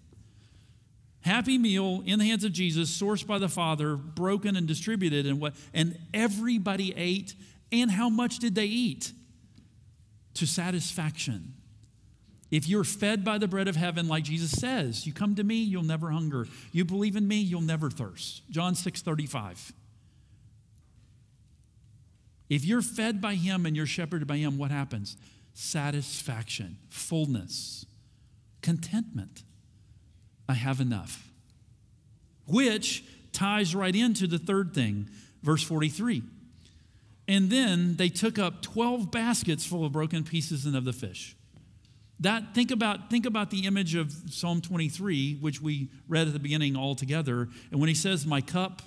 Happy meal in the hands of Jesus, sourced by the Father, broken and distributed, and what and everybody ate. And how much did they eat? To satisfaction. If you're fed by the bread of heaven, like Jesus says, you come to me, you'll never hunger. You believe in me, you'll never thirst. John 6 35. If you're fed by him and you're shepherded by him, what happens? Satisfaction, fullness, contentment. I have enough. Which ties right into the third thing, verse 43. And then they took up 12 baskets full of broken pieces and of the fish. That think about think about the image of Psalm 23, which we read at the beginning all together. And when he says, "My cup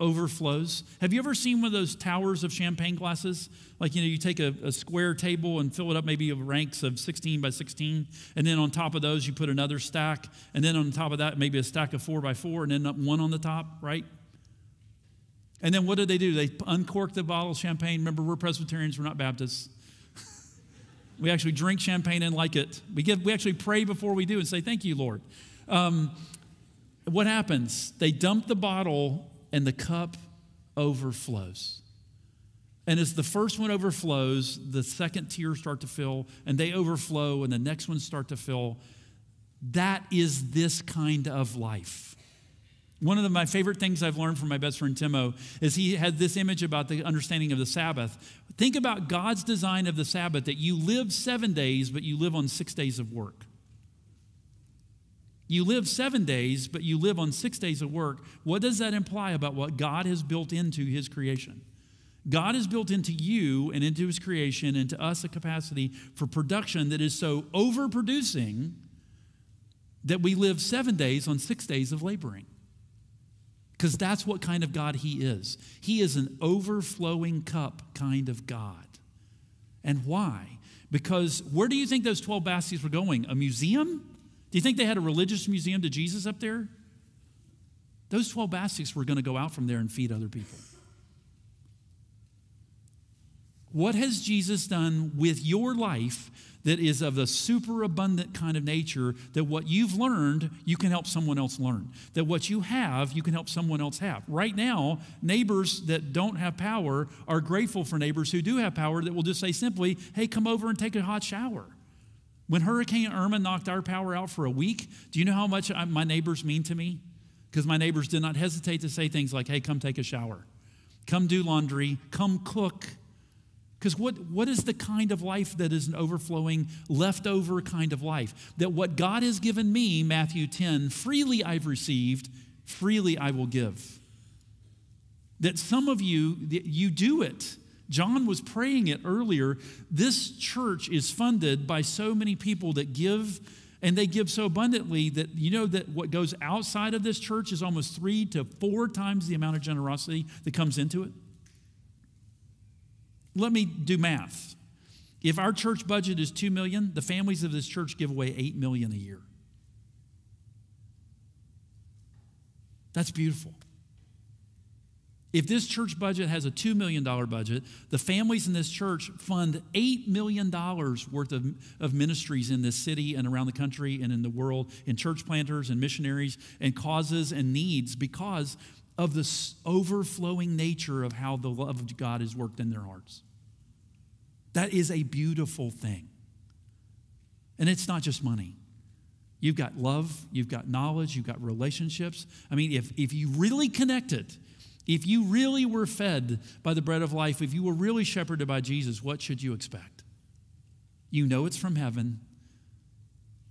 overflows," have you ever seen one of those towers of champagne glasses? Like you know, you take a, a square table and fill it up, maybe of ranks of 16 by 16, and then on top of those you put another stack, and then on top of that maybe a stack of four by four, and then up one on the top, right? And then what did they do? They uncorked the bottle of champagne. Remember, we're Presbyterians, we're not Baptists. We actually drink champagne and like it. We, give, we actually pray before we do and say, Thank you, Lord. Um, what happens? They dump the bottle and the cup overflows. And as the first one overflows, the second tier start to fill, and they overflow, and the next ones start to fill. That is this kind of life. One of the, my favorite things I've learned from my best friend Timo is he had this image about the understanding of the Sabbath. Think about God's design of the Sabbath that you live seven days, but you live on six days of work. You live seven days, but you live on six days of work. What does that imply about what God has built into his creation? God has built into you and into his creation and to us a capacity for production that is so overproducing that we live seven days on six days of laboring. Because that's what kind of God he is. He is an overflowing cup kind of God. And why? Because where do you think those 12 baskets were going? A museum? Do you think they had a religious museum to Jesus up there? Those 12 baskets were going to go out from there and feed other people. What has Jesus done with your life that is of a superabundant kind of nature that what you've learned, you can help someone else learn? That what you have, you can help someone else have. Right now, neighbors that don't have power are grateful for neighbors who do have power that will just say simply, hey, come over and take a hot shower. When Hurricane Irma knocked our power out for a week, do you know how much I, my neighbors mean to me? Because my neighbors did not hesitate to say things like, hey, come take a shower, come do laundry, come cook. Because what, what is the kind of life that is an overflowing, leftover kind of life? That what God has given me, Matthew 10, freely I've received, freely I will give. That some of you, you do it. John was praying it earlier. This church is funded by so many people that give, and they give so abundantly that you know that what goes outside of this church is almost three to four times the amount of generosity that comes into it. Let me do math. If our church budget is 2 million, the families of this church give away 8 million a year. That's beautiful. If this church budget has a $2 million budget, the families in this church fund $8 million worth of, of ministries in this city and around the country and in the world, in church planters and missionaries and causes and needs because of the overflowing nature of how the love of God has worked in their hearts. That is a beautiful thing. And it's not just money. You've got love, you've got knowledge, you've got relationships. I mean, if, if you really connected, if you really were fed by the bread of life, if you were really shepherded by Jesus, what should you expect? You know it's from heaven.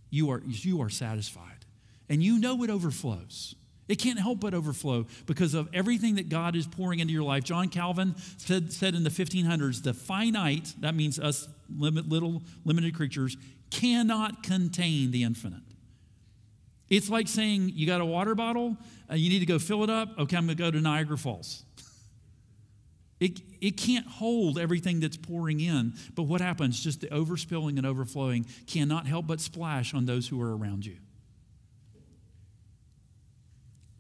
You are, you are satisfied. And you know it overflows. It can't help but overflow because of everything that God is pouring into your life. John Calvin said, said in the 1500s, the finite, that means us limit, little limited creatures, cannot contain the infinite. It's like saying you got a water bottle, uh, you need to go fill it up. Okay, I'm going to go to Niagara Falls. It, it can't hold everything that's pouring in, but what happens? Just the overspilling and overflowing cannot help but splash on those who are around you.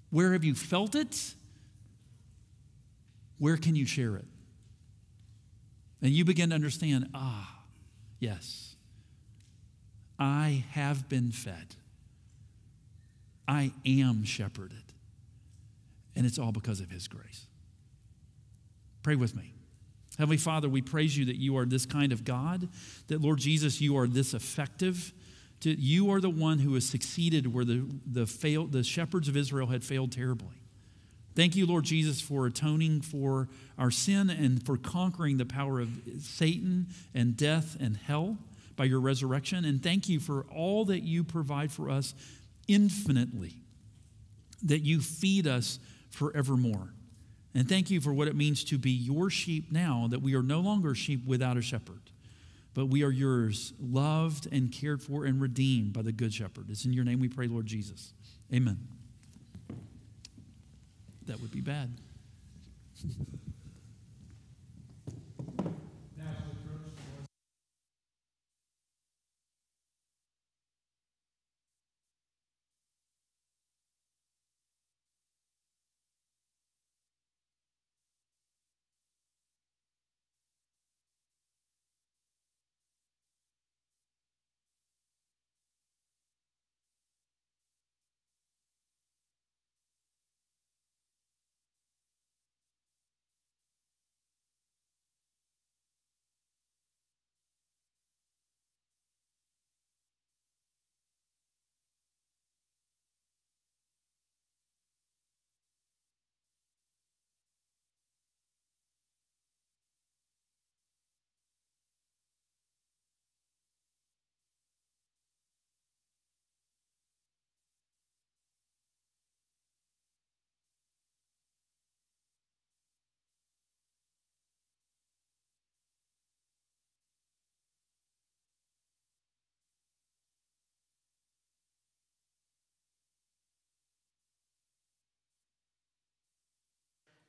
Where have you felt it? Where can you share it? And you begin to understand ah, yes, I have been fed. I am shepherded. And it's all because of His grace. Pray with me. Heavenly Father, we praise you that you are this kind of God, that Lord Jesus, you are this effective. To, you are the one who has succeeded where the, the, fail, the shepherds of Israel had failed terribly. Thank you, Lord Jesus, for atoning for our sin and for conquering the power of Satan and death and hell by your resurrection. And thank you for all that you provide for us infinitely, that you feed us forevermore. And thank you for what it means to be your sheep now, that we are no longer sheep without a shepherd, but we are yours, loved and cared for and redeemed by the Good Shepherd. It's in your name we pray, Lord Jesus. Amen. That would be bad.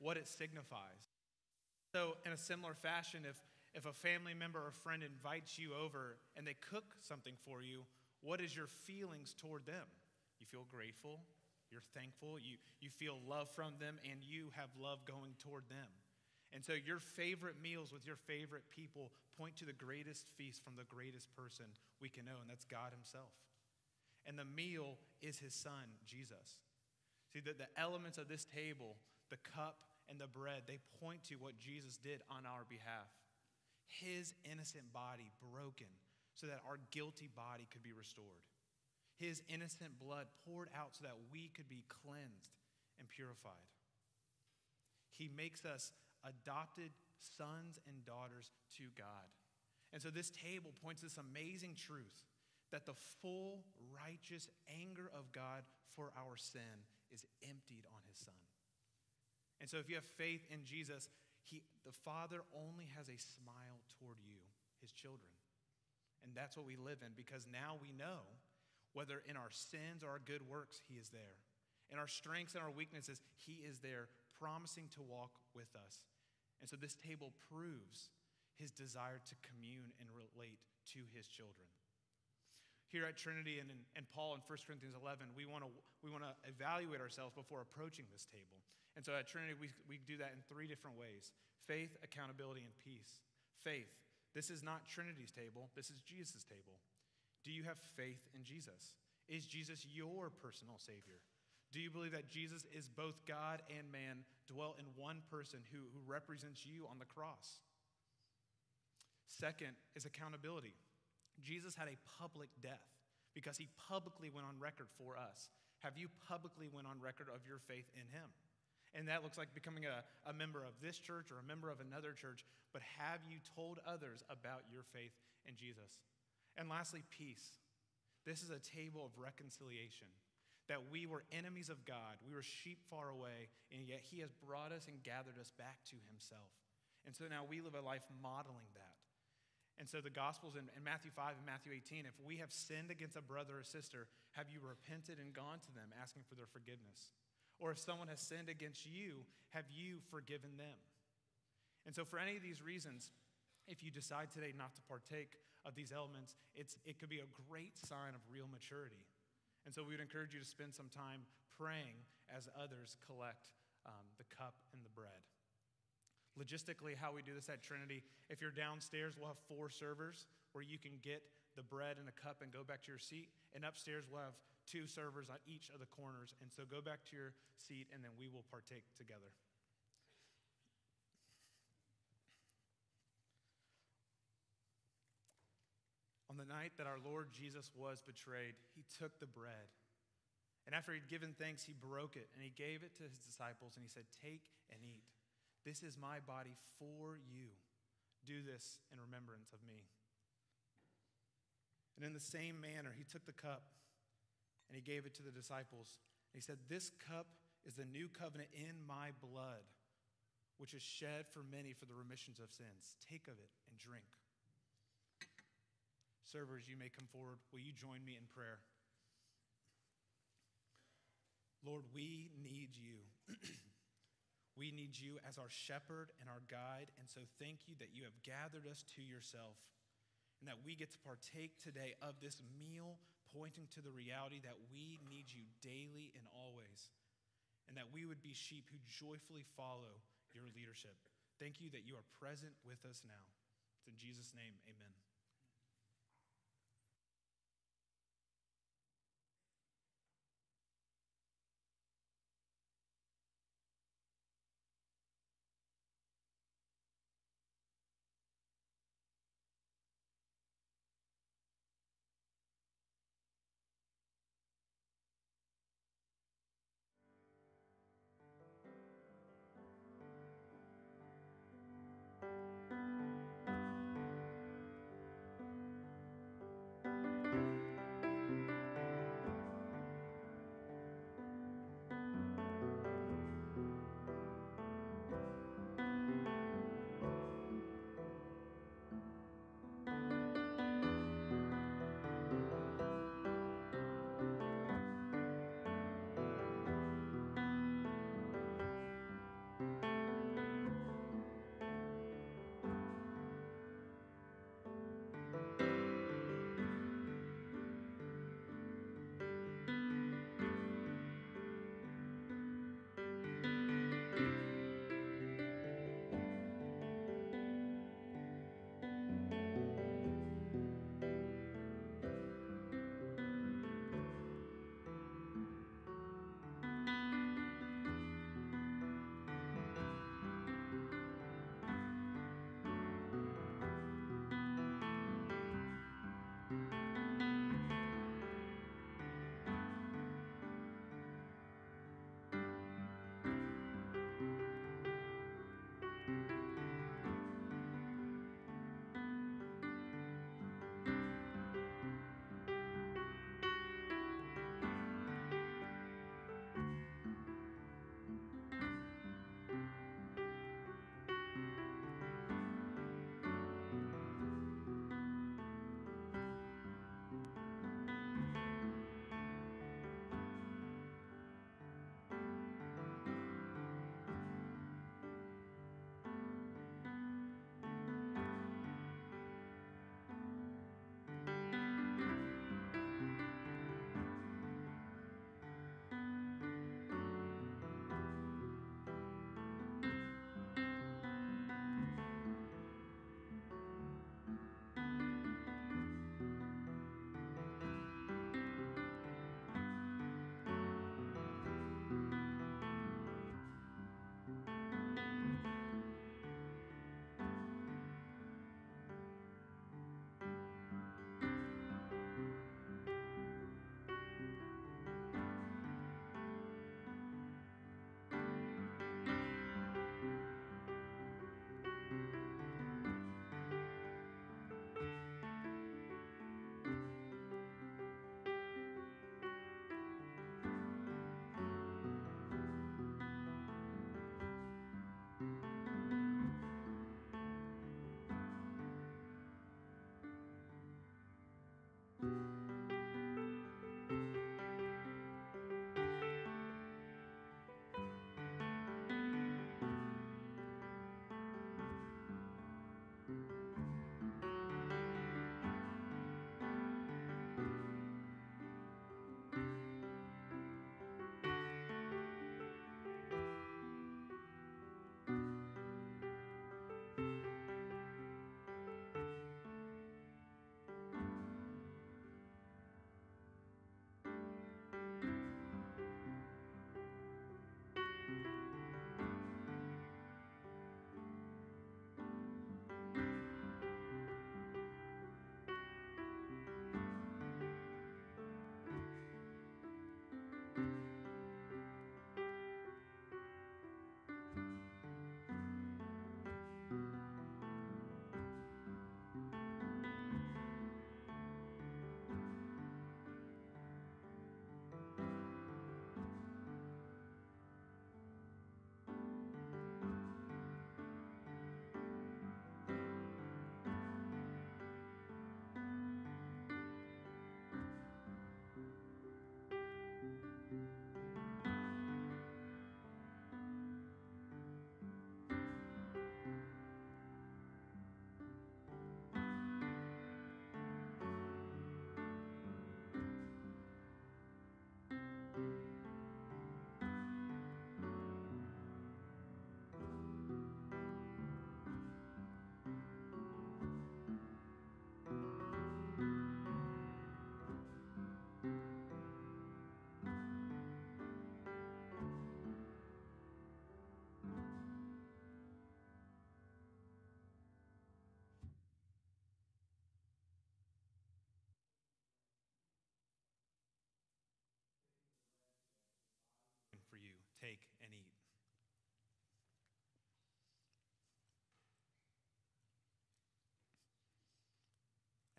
what it signifies. So, in a similar fashion, if, if a family member or friend invites you over and they cook something for you, what is your feelings toward them? You feel grateful, you're thankful, you, you feel love from them, and you have love going toward them. And so, your favorite meals with your favorite people point to the greatest feast from the greatest person we can know, and that's God Himself. And the meal is His Son, Jesus. See, that the elements of this table, the cup and the bread, they point to what Jesus did on our behalf. His innocent body broken so that our guilty body could be restored. His innocent blood poured out so that we could be cleansed and purified. He makes us adopted sons and daughters to God. And so this table points this amazing truth that the full righteous anger of God for our sin is emptied on his son. And so if you have faith in Jesus, he, the Father only has a smile toward you, his children. And that's what we live in because now we know whether in our sins or our good works, he is there. In our strengths and our weaknesses, he is there, promising to walk with us. And so this table proves his desire to commune and relate to his children. Here at Trinity and, and Paul in 1 Corinthians 11, we want to we want to evaluate ourselves before approaching this table. And so at Trinity, we, we do that in three different ways faith, accountability, and peace. Faith. This is not Trinity's table, this is Jesus' table. Do you have faith in Jesus? Is Jesus your personal Savior? Do you believe that Jesus is both God and man, dwell in one person who, who represents you on the cross? Second is accountability. Jesus had a public death because he publicly went on record for us. Have you publicly went on record of your faith in him? And that looks like becoming a, a member of this church or a member of another church, but have you told others about your faith in Jesus? And lastly, peace. This is a table of reconciliation. that we were enemies of God. We were sheep far away, and yet He has brought us and gathered us back to Himself. And so now we live a life modeling that. And so the Gospels in, in Matthew 5 and Matthew 18 if we have sinned against a brother or sister, have you repented and gone to them asking for their forgiveness? Or if someone has sinned against you, have you forgiven them? And so, for any of these reasons, if you decide today not to partake of these elements, it's, it could be a great sign of real maturity. And so, we would encourage you to spend some time praying as others collect um, the cup and the bread. Logistically, how we do this at Trinity, if you're downstairs, we'll have four servers where you can get the bread and a cup and go back to your seat. And upstairs, we'll have two servers on each of the corners. And so go back to your seat, and then we will partake together. On the night that our Lord Jesus was betrayed, he took the bread. And after he'd given thanks, he broke it and he gave it to his disciples and he said, Take and eat. This is my body for you. Do this in remembrance of me. And in the same manner, he took the cup and he gave it to the disciples. He said, This cup is the new covenant in my blood, which is shed for many for the remissions of sins. Take of it and drink. Servers, you may come forward. Will you join me in prayer? Lord, we need you. we need you as our shepherd and our guide. And so thank you that you have gathered us to yourself and that we get to partake today of this meal, pointing to the reality that we need you daily and always, and that we would be sheep who joyfully follow your leadership. Thank you that you are present with us now. It's in Jesus' name, amen.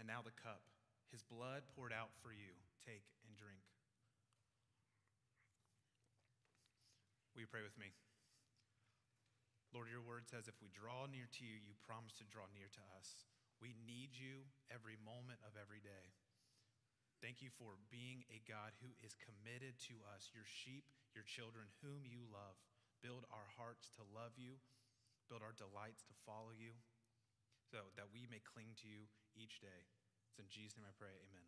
And now the cup, his blood poured out for you. Take and drink. Will you pray with me? Lord, your word says if we draw near to you, you promise to draw near to us. We need you every moment of every day. Thank you for being a God who is committed to us, your sheep, your children, whom you love. Build our hearts to love you, build our delights to follow you, so that we may cling to you each day. It's in Jesus' name I pray, amen.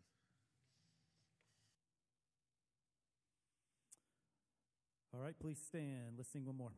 All right, please stand. Let's sing one more.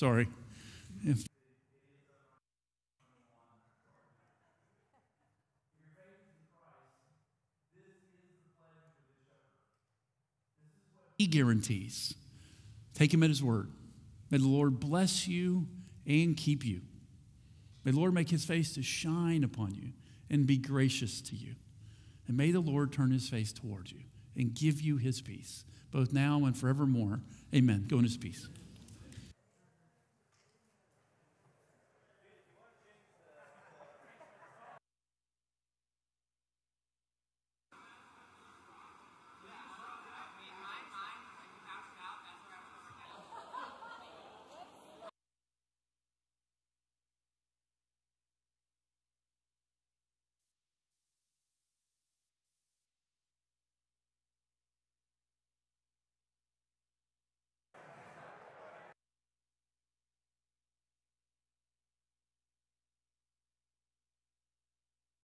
Sorry. If- He guarantees. Take him at his word. May the Lord bless you and keep you. May the Lord make his face to shine upon you and be gracious to you. And may the Lord turn his face towards you and give you his peace, both now and forevermore. Amen. Go in his peace.